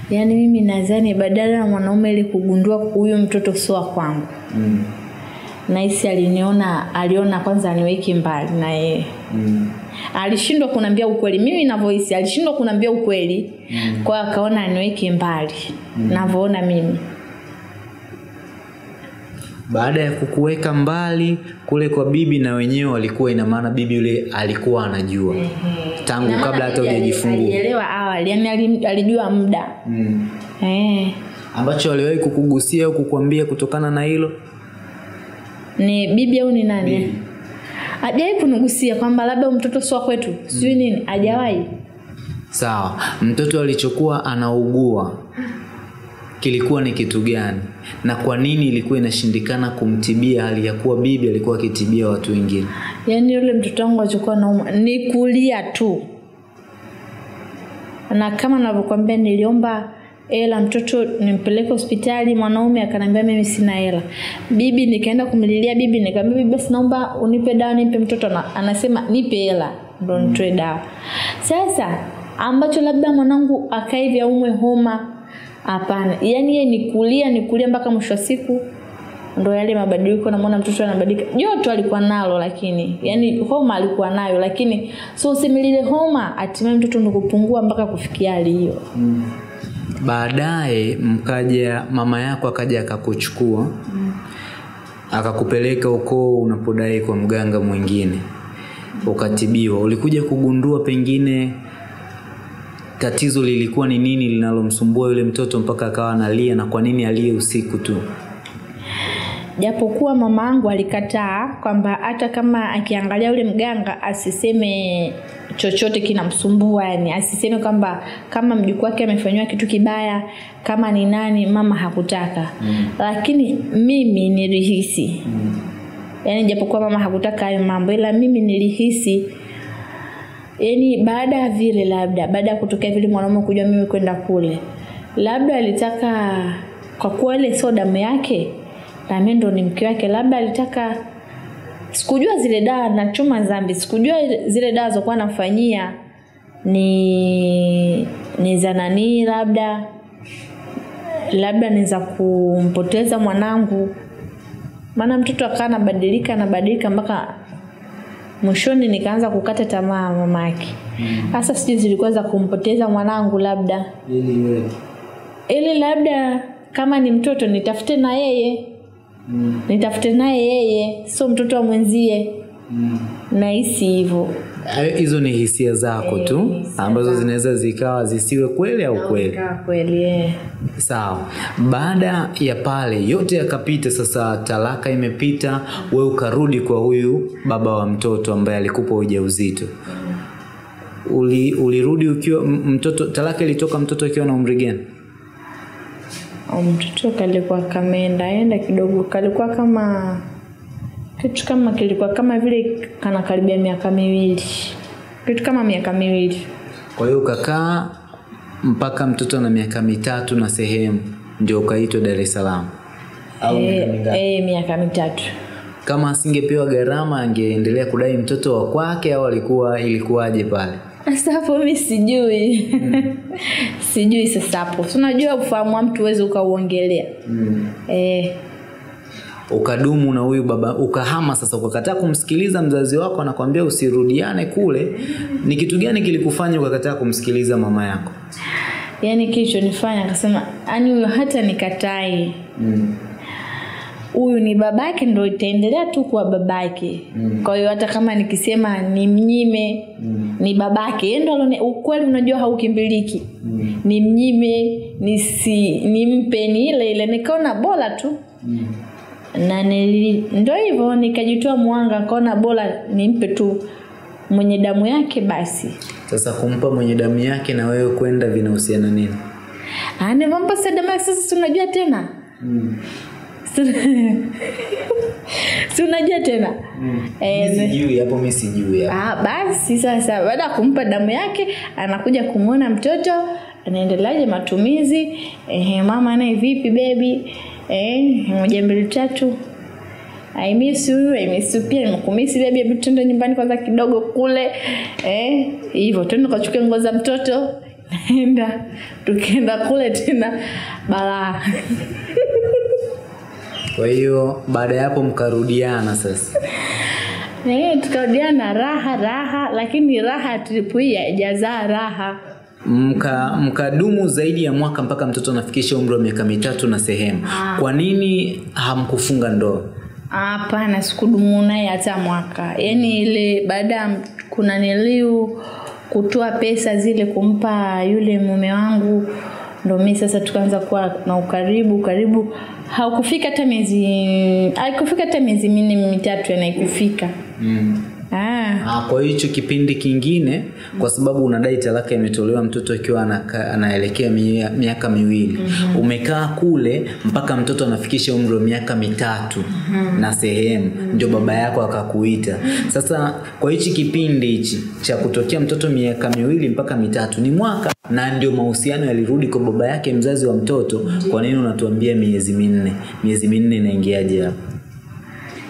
yaani mimi nadhani badala ya mwanaume ili kugundua huyu mtoto sio wa kwangu mm. nahisi aliniona aliona kwanza aniweke mbali na yeye mm. alishindwa kunambia ukweli mimi navyohisi alishindwa kunambia ukweli mm. kwa akaona aniweke mbali mm. navyoona mimi baada ya kukuweka mbali kule kwa bibi na wenyewe walikuwa ina maana bibi yule alikuwa anajua mm-hmm. tangu na kabla hata hujajifungua alielewa awali yani alijua muda mm. eh. ambacho aliwahi kukugusia au kukuambia kutokana na hilo ni bibi au ni nani Bibi. hajawahi kunigusia kwamba labda mtoto sio kwetu sijui nini hajawahi sawa mtoto alichokuwa anaugua kilikuwa ni kitu gani? Na kwa nini ilikuwa inashindikana kumtibia hali ya kuwa bibi alikuwa akitibia watu wengine? Yaani yule mtoto wangu alichokuwa nauma ni kulia tu. Na kama navyokwambia niliomba hela mtoto nimpeleke hospitali mwanaume akaniambia mimi sina hela. Bibi nikaenda kumlilia bibi nikamwambia bibi basi naomba unipe dawa nipe mtoto. Na, anasema nipe hela ndo nitoe dawa. Sasa ambacho labda mwanangu akaivya umwe homa hapana. Yaani yeye ni kulia ni kulia mpaka mwisho wa siku. Ndo yale mabadiliko namwona mtoto anabadilika. Joto alikuwa nalo lakini. Yani homa alikuwa nayo lakini so useme lile homa hatimaye mtoto ndo kupungua mpaka kufikia hali hiyo. Mm. baadaye mkaja mama yako akaja akakuchukua mm. akakupeleka huko unapodai kwa mganga mwingine ukatibiwa. Ulikuja kugundua pengine tatizo lilikuwa ni nini linalomsumbua yule mtoto mpaka akawa analia na kwa nini alie usiku tu japokuwa mama angu alikataa kwamba hata kama akiangalia yule mganga asiseme chochote kinamsumbua yani asiseme kwamba kama mjukuu wake amefanyiwa kitu kibaya kama ni nani mama hakutaka mm. lakini mimi nilihisi mm. yaani japokuwa mama hakutaka hayo mambo ila mimi nilihisi yaani baada ya vile labda baada ya kutokea vile mwanaume kuja mimi kwenda kule labda alitaka kwa kuwa ile sio damu yake na mimi ndo ni mke wake labda alitaka sikujua zile dawa na chuma zambi sikujua zile dawa zokuwa nafanyia ni ni za nanii labda labda ni za kumpoteza mwanangu. Maana mtoto akaa anabadilika anabadilika mpaka mwishoni nikaanza kukata tamaa mamake. Sasa sijui zilikuwa za kumpoteza mwanangu labda. Ili ili labda kama ni mtoto nitafute na yeye. Mm. nitafute naye yeye sio mtoto wa mwenzie. Mm. nahisi hivyo hizo ni hisia zako tu ambazo zinaweza zikawa zisiwe kweli au kweli. kweli eh. sawa. Baada ya pale yote yakapita sasa talaka imepita we ukarudi kwa huyu baba wa mtoto ambaye alikupa ujauzito. Uli, ulirudi ukiwa mtoto talaka ilitoka mtoto akiwa na umri gani? Mtoto kalikuwa kameendaenda kidogo kalikuwa kama kitu kama kilikuwa kama vile kana karibia miaka miwili. Kitu kama miaka miwili. Kwa hiyo ukakaa mpaka mtoto na miaka mitatu na sehemu ndio ukaitwa dar es salaam. Au miaka mingapi? e, miaka mitatu. Kama asingepewa gharama angeendelea kudai mtoto wa kwake au alikuwa ilikuwaje pale? Sasa hapo mi sijui. *laughs* Sijui sasa hapo. Si unajua ufahamu wa mtu uweze ukauongelea. Mm. e, ukadumu na huyu baba ukahama sasa ukakataa kumsikiliza mzazi wako anakwambia usirudiane kule ni kitu gani kilikufanya ukakataa kumsikiliza mama yako yaani kilichonifanya akasema yani huyo hata nikatai Mm. huyu ni babake ndo itaendelea tu kuwa babake mm. kwa hiyo hata kama nikisema ni mnyime mm. ni babake ndo alone- ukweli unajua haukimbiliki mm. ni mnyime nisi nimpe ni ile ile nikaona bora tu Mm. Na nili, ndo hivyo nikajitoa mwanga nikaona bora nimpe tu mwenye damu yake basi. Sasa kumpa mwenye damu yake na wewe kwenda vinahusiana nini? Ah, nivompa sa damu yake. Sasa tunajua tena? Mm. Si- *laughs* unajua tena? Eh, sijui hapo mi sijui hapo. Ah, basi sasa baada ya kumpa damu yake anakuja kumwona mtoto anaendeleaje matumizi? Eh, mama naye vipi bebi eh, moja mbili tatu. I miss you, I miss you pia nimekumisi bebi hebu tuende nyumbani kwanza kidogo kule. Eh, hivyo tuende ukachukue nguo za mtoto. *laughs* Naenda tukienda kule tena balaa. *laughs* Kwa hiyo baada ya hapo mkarudiana sasa. Eh, tukarudiana raha raha lakini raha tripu hii haijazaa raha mka mkadumu zaidi ya mwaka mpaka mtoto anafikisha umri wa miaka mitatu na sehemu. Kwa nini hamkufunga ndoa? Hapana sikudumu naye hata mwaka. Yaani ile baada ya kuna niliu kutoa pesa zile kumpa yule mume wangu ndo mi sasa tukaanza kuwa na ukaribu ukaribu. Haukufika hata miezi haikufika hata miezi minne mitatu yanaikufika mm. Ah. Ah, kwa hicho kipindi kingine kwa sababu unadai talaka imetolewa mtoto akiwa anaelekea miaka miwili mm-hmm. umekaa kule mpaka mtoto anafikisha umri wa miaka mitatu mm-hmm. na sehemu mm-hmm. ndio baba yako akakuita sasa kwa hichi kipindi hichi cha kutokea mtoto miaka miwili mpaka mitatu ni mwaka na ndio mahusiano yalirudi kwa baba yake mzazi wa mtoto kwa nini unatuambia miezi minne miezi minne inaingiaje hapo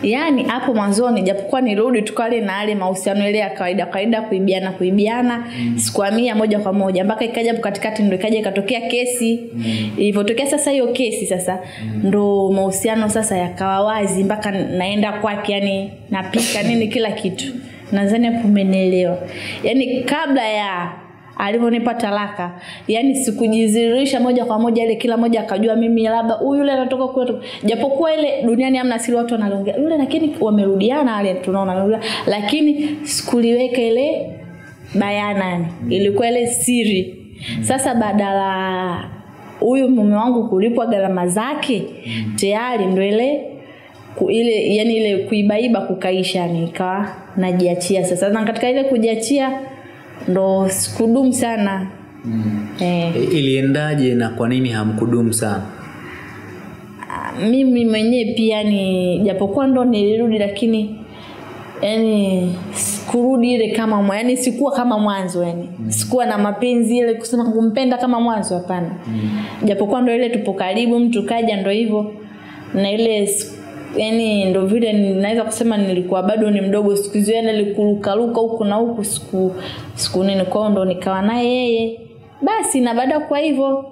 yaani hapo mwanzoni japokuwa nirudi tukale na yale mahusiano ile ya kawaida kawaida kuibiana kuibiana mm. sikuamia moja kwa moja mpaka ikaja hapo katikati ndo ikaja ikatokea kesi mm. ilivyotokea sasa hiyo kesi sasa mm. ndo mahusiano sasa yakawa wazi mpaka naenda kwake yani napika nini kila kitu nadhani hapo umenielewa yaani kabla ya alivyonipa talaka. Yani sikujizirisha moja kwa moja ile kila moja akajua mimi labda huyu yule anatoka kule japokuwa ile duniani hamna siri watu wanaongea. Yule lakini wamerudiana wale tunaona lakini sikuliweka ile bayana ilikuwa ile siri. Sasa badala huyu mume wangu kulipwa gharama zake tayari ndo ile ile yani ile kuibaiba kukaisha nikawa najiachia sasa. Na katika ile kujiachia ndo sikudumu sana mm. eh. Iliendaje na kwa nini hamkudumu sana mimi mwenyewe pia ni japokuwa ndo nilirudi lakini yani sikurudi ile kama mwa- yani sikuwa kama mwanzo yani mm. sikuwa na mapenzi ile kusema kumpenda kama mwanzo hapana mm. japokuwa ndo ile tupo karibu mtu kaja ndo hivyo na ile s- yani ndo vile naweza kusema nilikuwa bado ni mdogo siku hizo yani nilikurukaruka huku na huku siku siku nini kwao ndo nikawa naye yeye basi na baada kwa hivyo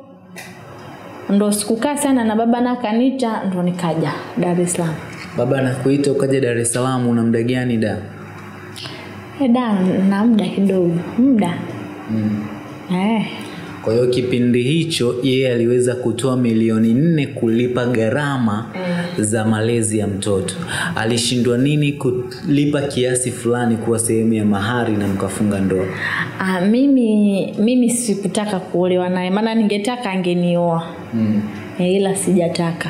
ndo sikukaa sana na baba na kanita ndo nikaja dar es salaam baba nakuita ukaja dar es salaam una muda gani da Eh, da na muda kidogo muda mm. eh. Kwa hiyo kipindi hicho yeye aliweza kutoa milioni nne kulipa gharama za malezi ya mtoto. Alishindwa nini kulipa kiasi fulani kuwa sehemu ya mahari na mkafunga ndoa? Ah, mimi mimi sikutaka kuolewa naye maana ningetaka angenioa. Mm. ila sijataka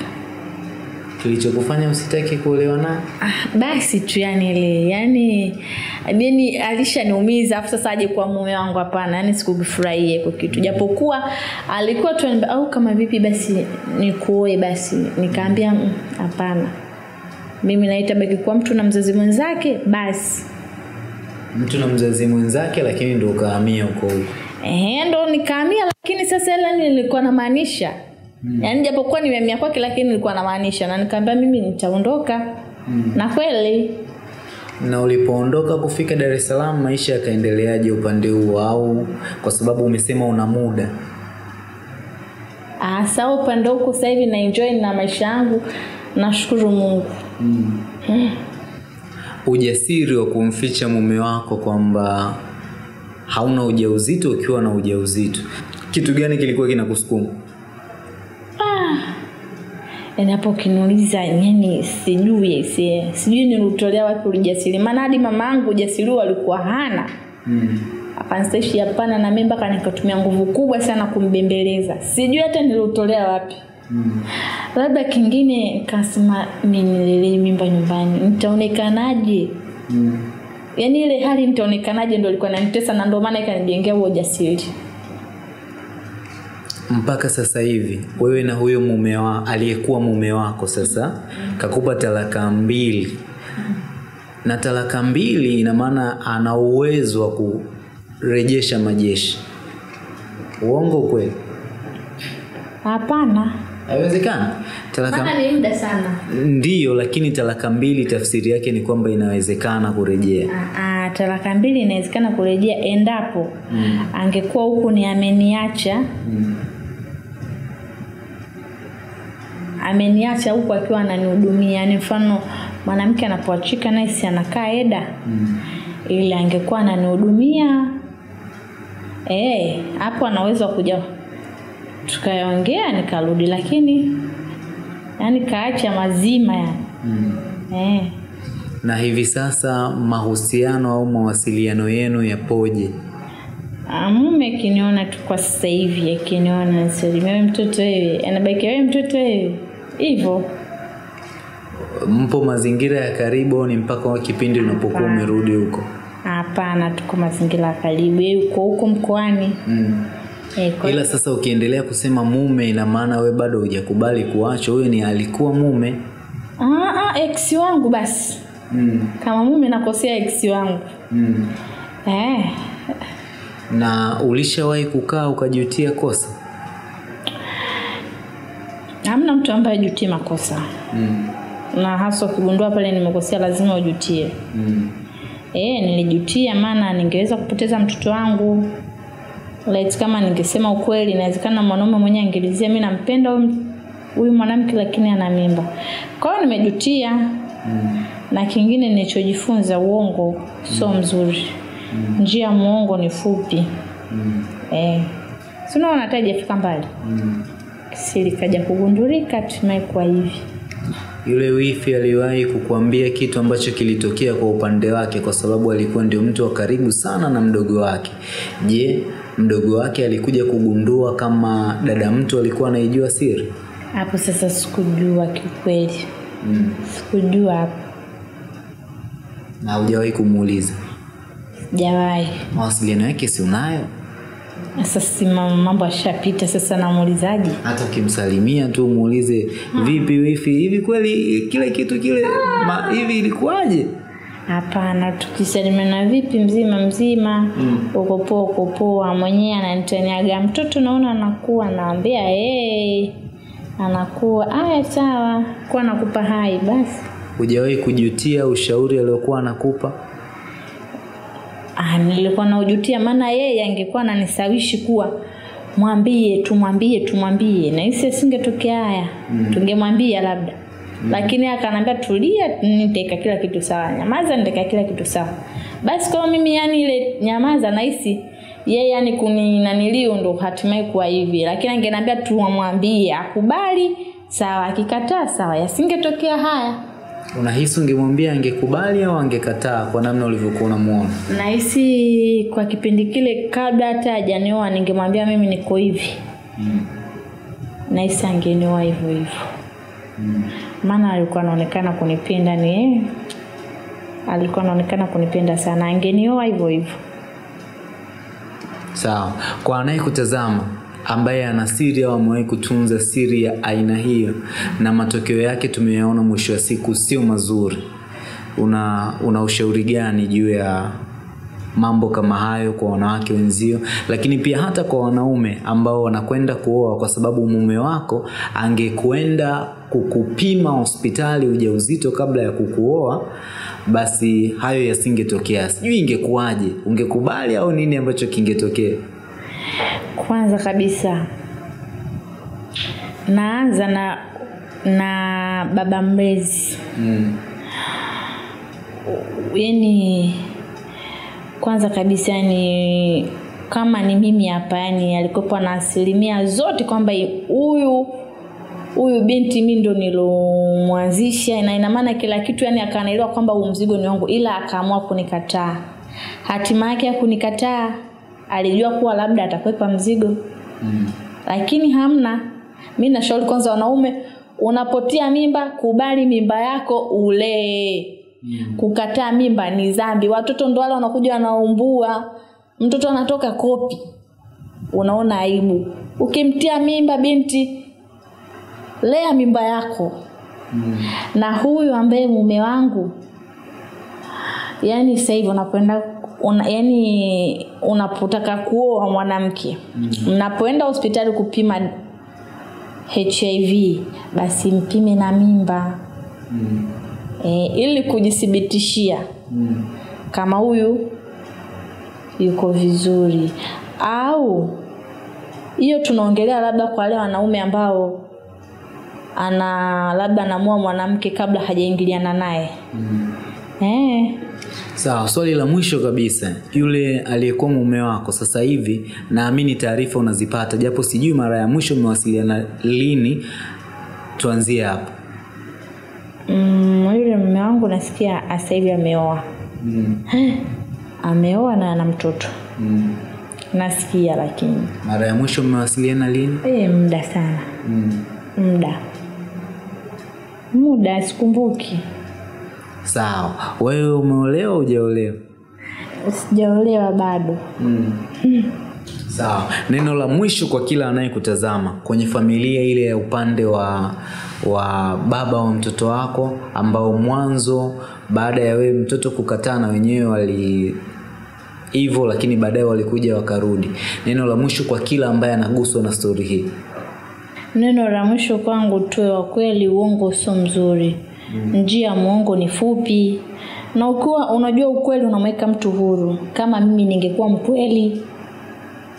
kilichokufanya usitaki kuolewa naye ah, basi tu yani ile yani yani alishaniumiza afu sasa aje kwa mume wangu? Hapana yani sikufurahia kwa kitu. Japokuwa alikuwa tu au kama vipi basi nikuoe basi. Nikaambia "Mm, hapana. Mimi naita baki kwa mtu na mzazi mwenzake basi. Mtu na mzazi mwenzake lakini ndo ukahamia huko huko. Ehe, ndo nikaamia lakini sasa ile nilikuwa namaanisha mm. yaani japokuwa nimeamia kwake lakini nilikuwa namaanisha na nikaambia mimi nitaondoka. Mm. na kweli. Na ulipoondoka kufika dar es salaam maisha yakaendeleaje upande huo? Au kwa sababu umesema una muda? Ah, saa upande huku sasa hivi na enjoy na maisha yangu nashukuru mungu. Mm. ujasiri wa kumficha mume wako kwamba hauna ujauzito ukiwa na ujauzito. Kitu gani kilikuwa kinakusukuma hapo ukiniuliza yani sijui si, sijui nilitolea wapi ujasiri. Maana hadi mama yangu ujasiri huo alikuwa hana. Mm. akanstaishi hapana na mimi mpaka nikatumia nguvu kubwa sana kumbembeleza. Sijui hata niliutolea wapi. Mm. labda kingine nikasema mi nilelee mimba nyumbani. Nitaonekanaje? Mm. yaani ile hali nitaonekanaje? Ndo ilikuwa nanitesa na ndio maana ikanijengea huo ujasiri mpaka sasa hivi wewe na huyo mume wa aliyekuwa mume wako sasa kakupa talaka mbili. Na talaka mbili ina maana ana uwezo wa kurejesha majeshi. Uongo kweli? Hapana. Haiwezekani. Talaka ni muda sana. Ndiyo lakini talaka mbili tafsiri yake ni kwamba inawezekana kurejea. Ah, ah, talaka mbili inawezekana kurejea endapo mm. angekuwa huku ni ameniacha. Mm. Ameniacha huku akiwa ananihudumia yani mfano mwanamke anapoachika naye si anakaa eda Mm. ili angekuwa ananihudumia Eh, hapo anaweza kuja tukaongea nikarudi lakini yani kaacha mazima yani Mm. eh. na hivi sasa mahusiano au mawasiliano yenu yapoje Ah, mume akiniona tu kwa sasa hivi akiniona wewe mtoto wewe anabaki wewe mtoto wewe hivyo. Mpo mazingira ya karibu au ni mpaka kipindi unapokuwa umerudi huko? Hapana tuko mazingira ya karibu. Yeye uko huko mkoani. Mm. eh, ila sasa ukiendelea kusema mume ina maana we bado hujakubali kuachwa huyo ni alikuwa mume. Ah, ah, ex wangu basi. Mm. kama mume nakosea ex wangu. Mm. eh. na ulishawahi kukaa ukajutia kosa hamna mtu ambaye ajutie makosa mm. na hasa ukigundua pale nimekosea lazima ujutie Mm. e, nilijutia maana ningeweza kupoteza mtoto wangu let kama ningesema ukweli inawezekana mwanaume mwenyewe angelizia mi nampenda huyu huyu mwanamke lakini ana mimba kwa hiyo nimejutia Mm. na kingine nilichojifunza uongo sio mm. mzuri mm. njia muongo ni fupi Mm. eh. sinaona hata ijafika mbali Mm. Siri kaja kugundulika hatimaye kwa hivi. Yule wifi aliwahi kukuambia kitu ambacho kilitokea kwa upande wake kwa sababu alikuwa ndio mtu wa karibu sana na mdogo wake. Je mdogo wake alikuja kugundua kama dada mtu alikuwa anaijua siri? Hapo sasa sikujua kiukweli. Mm. sikujua hapo. Na hujawahi kumuuliza? Jawai mawasiliano yake si unayo sasa mambo ashapita sasa namuulizaji hata ukimsalimia tu muulize vipi wifi hivi kweli kile kitu kile ma, hivi ilikuwaje? Hapana tukisalimiana vipi mzima mzima. Mm. uko poa uko poa mwenyewe ananitaniaga. Mtoto naona anakuwa naambia hey. anakuwa aya sawa. Kuwa nakupa hai basi. Hujawahi kujutia ushauri aliokuwa anakupa ah, nilikuwa naujutia maana yeye angekuwa ananisawishi kuwa mwambie tumwambie tumwambie. Na hisi asingetokea haya. Mm. tungemwambia labda. Mm. lakini akanaambia tulia nitaweka kila kitu sawa nyamaza nitaweka kila kitu sawa. Basi kwa mimi yani ile nyamaza nahisi yeye yani kuni naniliu ndo hatimaye kuwa hivi. Lakini angeniambia tumwambie. Akubali sawa. Akikataa sawa. Yasingetokea haya unahisi ungemwambia angekubali au angekataa kwa namna ulivyokuwa unamuona? Nahisi kwa kipindi kile kabla hata hajanioa ningemwambia mimi niko hivi. Mm. nahisi angenioa hivyo hivyo. Mm. maana alikuwa anaonekana kunipenda ni alikuwa anaonekana kunipenda sana. Angenioa hivyo hivyo. Sawa. Kwa anayekutazama ambaye ana siri au amewahi kutunza siri ya aina hiyo. Na matokeo yake tumeyaona mwisho wa siku sio mazuri. Una una ushauri gani juu ya mambo kama hayo kwa wanawake wenzio? Lakini pia hata kwa wanaume ambao wanakwenda kuoa kwa sababu mume wako angekwenda kukupima hospitali ujauzito kabla ya kukuoa basi hayo yasingetokea. Sijui ingekuwaje ungekubali au nini ambacho kingetokea kwanza kabisa. Naanza na na baba mlezi. Mm. yani kwanza kabisa yani kama ni mimi hapa yani alikuwepo na asilimia zote kwamba huyu huyu binti mi ndo nilomwanzisha na ina maana kila kitu yani akanaelewa kwamba huu mzigo ni wangu ila akaamua kunikataa. Hatima yake ya kunikataa alijua kuwa labda atakwepa mzigo. Mm. lakini hamna. Mi nashauri kwanza wanaume unapotia mimba kubali mimba yako ulee Mm. kukataa mimba ni dhambi. Watoto ndo wale wanakuja wanaumbua. Mtoto anatoka kopi. Unaona aibu. Ukimtia mimba binti lea mimba yako. Mm. na huyu ambaye mume wangu yaani sasa hivi unapoenda una, yani unapotaka kuoa mwanamke mnapoenda hospitali kupima hiv basi mpime na mimba mm-hmm. e, ili kujithibitishia mm-hmm. kama huyu yuko vizuri au hiyo tunaongelea labda kwa wale wanaume ambao ana labda anamua mwanamke kabla hajaingiliana naye mm-hmm. eh, sawa swali la mwisho kabisa. Yule aliyekuwa mume wako sasa hivi naamini taarifa unazipata japo sijui mara ya mwisho mmewasiliana lini tuanzie hapo. Mm, yule mume wangu nasikia sasa hivi ameoa. Mm. ameoa na ana mtoto. Mm. nasikia lakini. Mara ya mwisho mmewasiliana lini? E, muda sana. Mm. muda. Muda sikumbuki sawa. Wewe umeolewa au hujaolewa? Sijaolewa bado. Mm. sawa. Neno la mwisho kwa kila anayekutazama kwenye familia ile ya upande wa wa baba wa mtoto wako ambao mwanzo baada ya wewe mtoto kukataa na wenyewe wali hivyo lakini baadaye walikuja wakarudi. Neno la mwisho kwa kila ambaye anaguswa na stori hii? Neno la mwisho kwangu tuwe wa kweli uongo sio mzuri. mm. Njia ya mwongo ni fupi. Na ukiwa unajua ukweli unamweka mtu huru. Kama mimi ningekuwa mkweli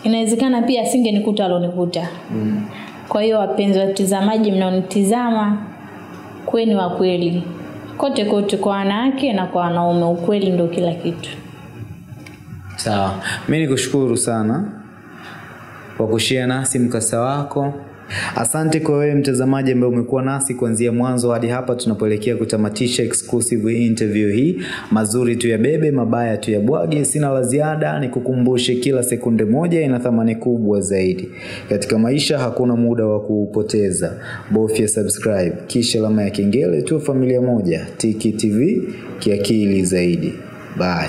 inawezekana pia asingenikuta alonikuta mm. kwa hiyo wapenzi watizamaji mnaonitizama kweni wa kweli. Kote kote kwa wanawake na kwa wanaume ukweli ndo kila kitu. Sawa. Mi nikushukuru sana kwa kushia nasi mkasa wako Asante kwa wewe mtazamaji ambaye umekuwa nasi kuanzia mwanzo hadi hapa tunapoelekea kutamatisha exclusive interview hii. Mazuri tu yabebe, mabaya tu yabwage. Sina la ziada, nikukumbushe kila sekunde moja ina thamani kubwa zaidi. Katika maisha hakuna muda wa kupoteza. Bofya subscribe kisha alama ya kengele tu familia moja. Tiki TV kiakili zaidi. Bye.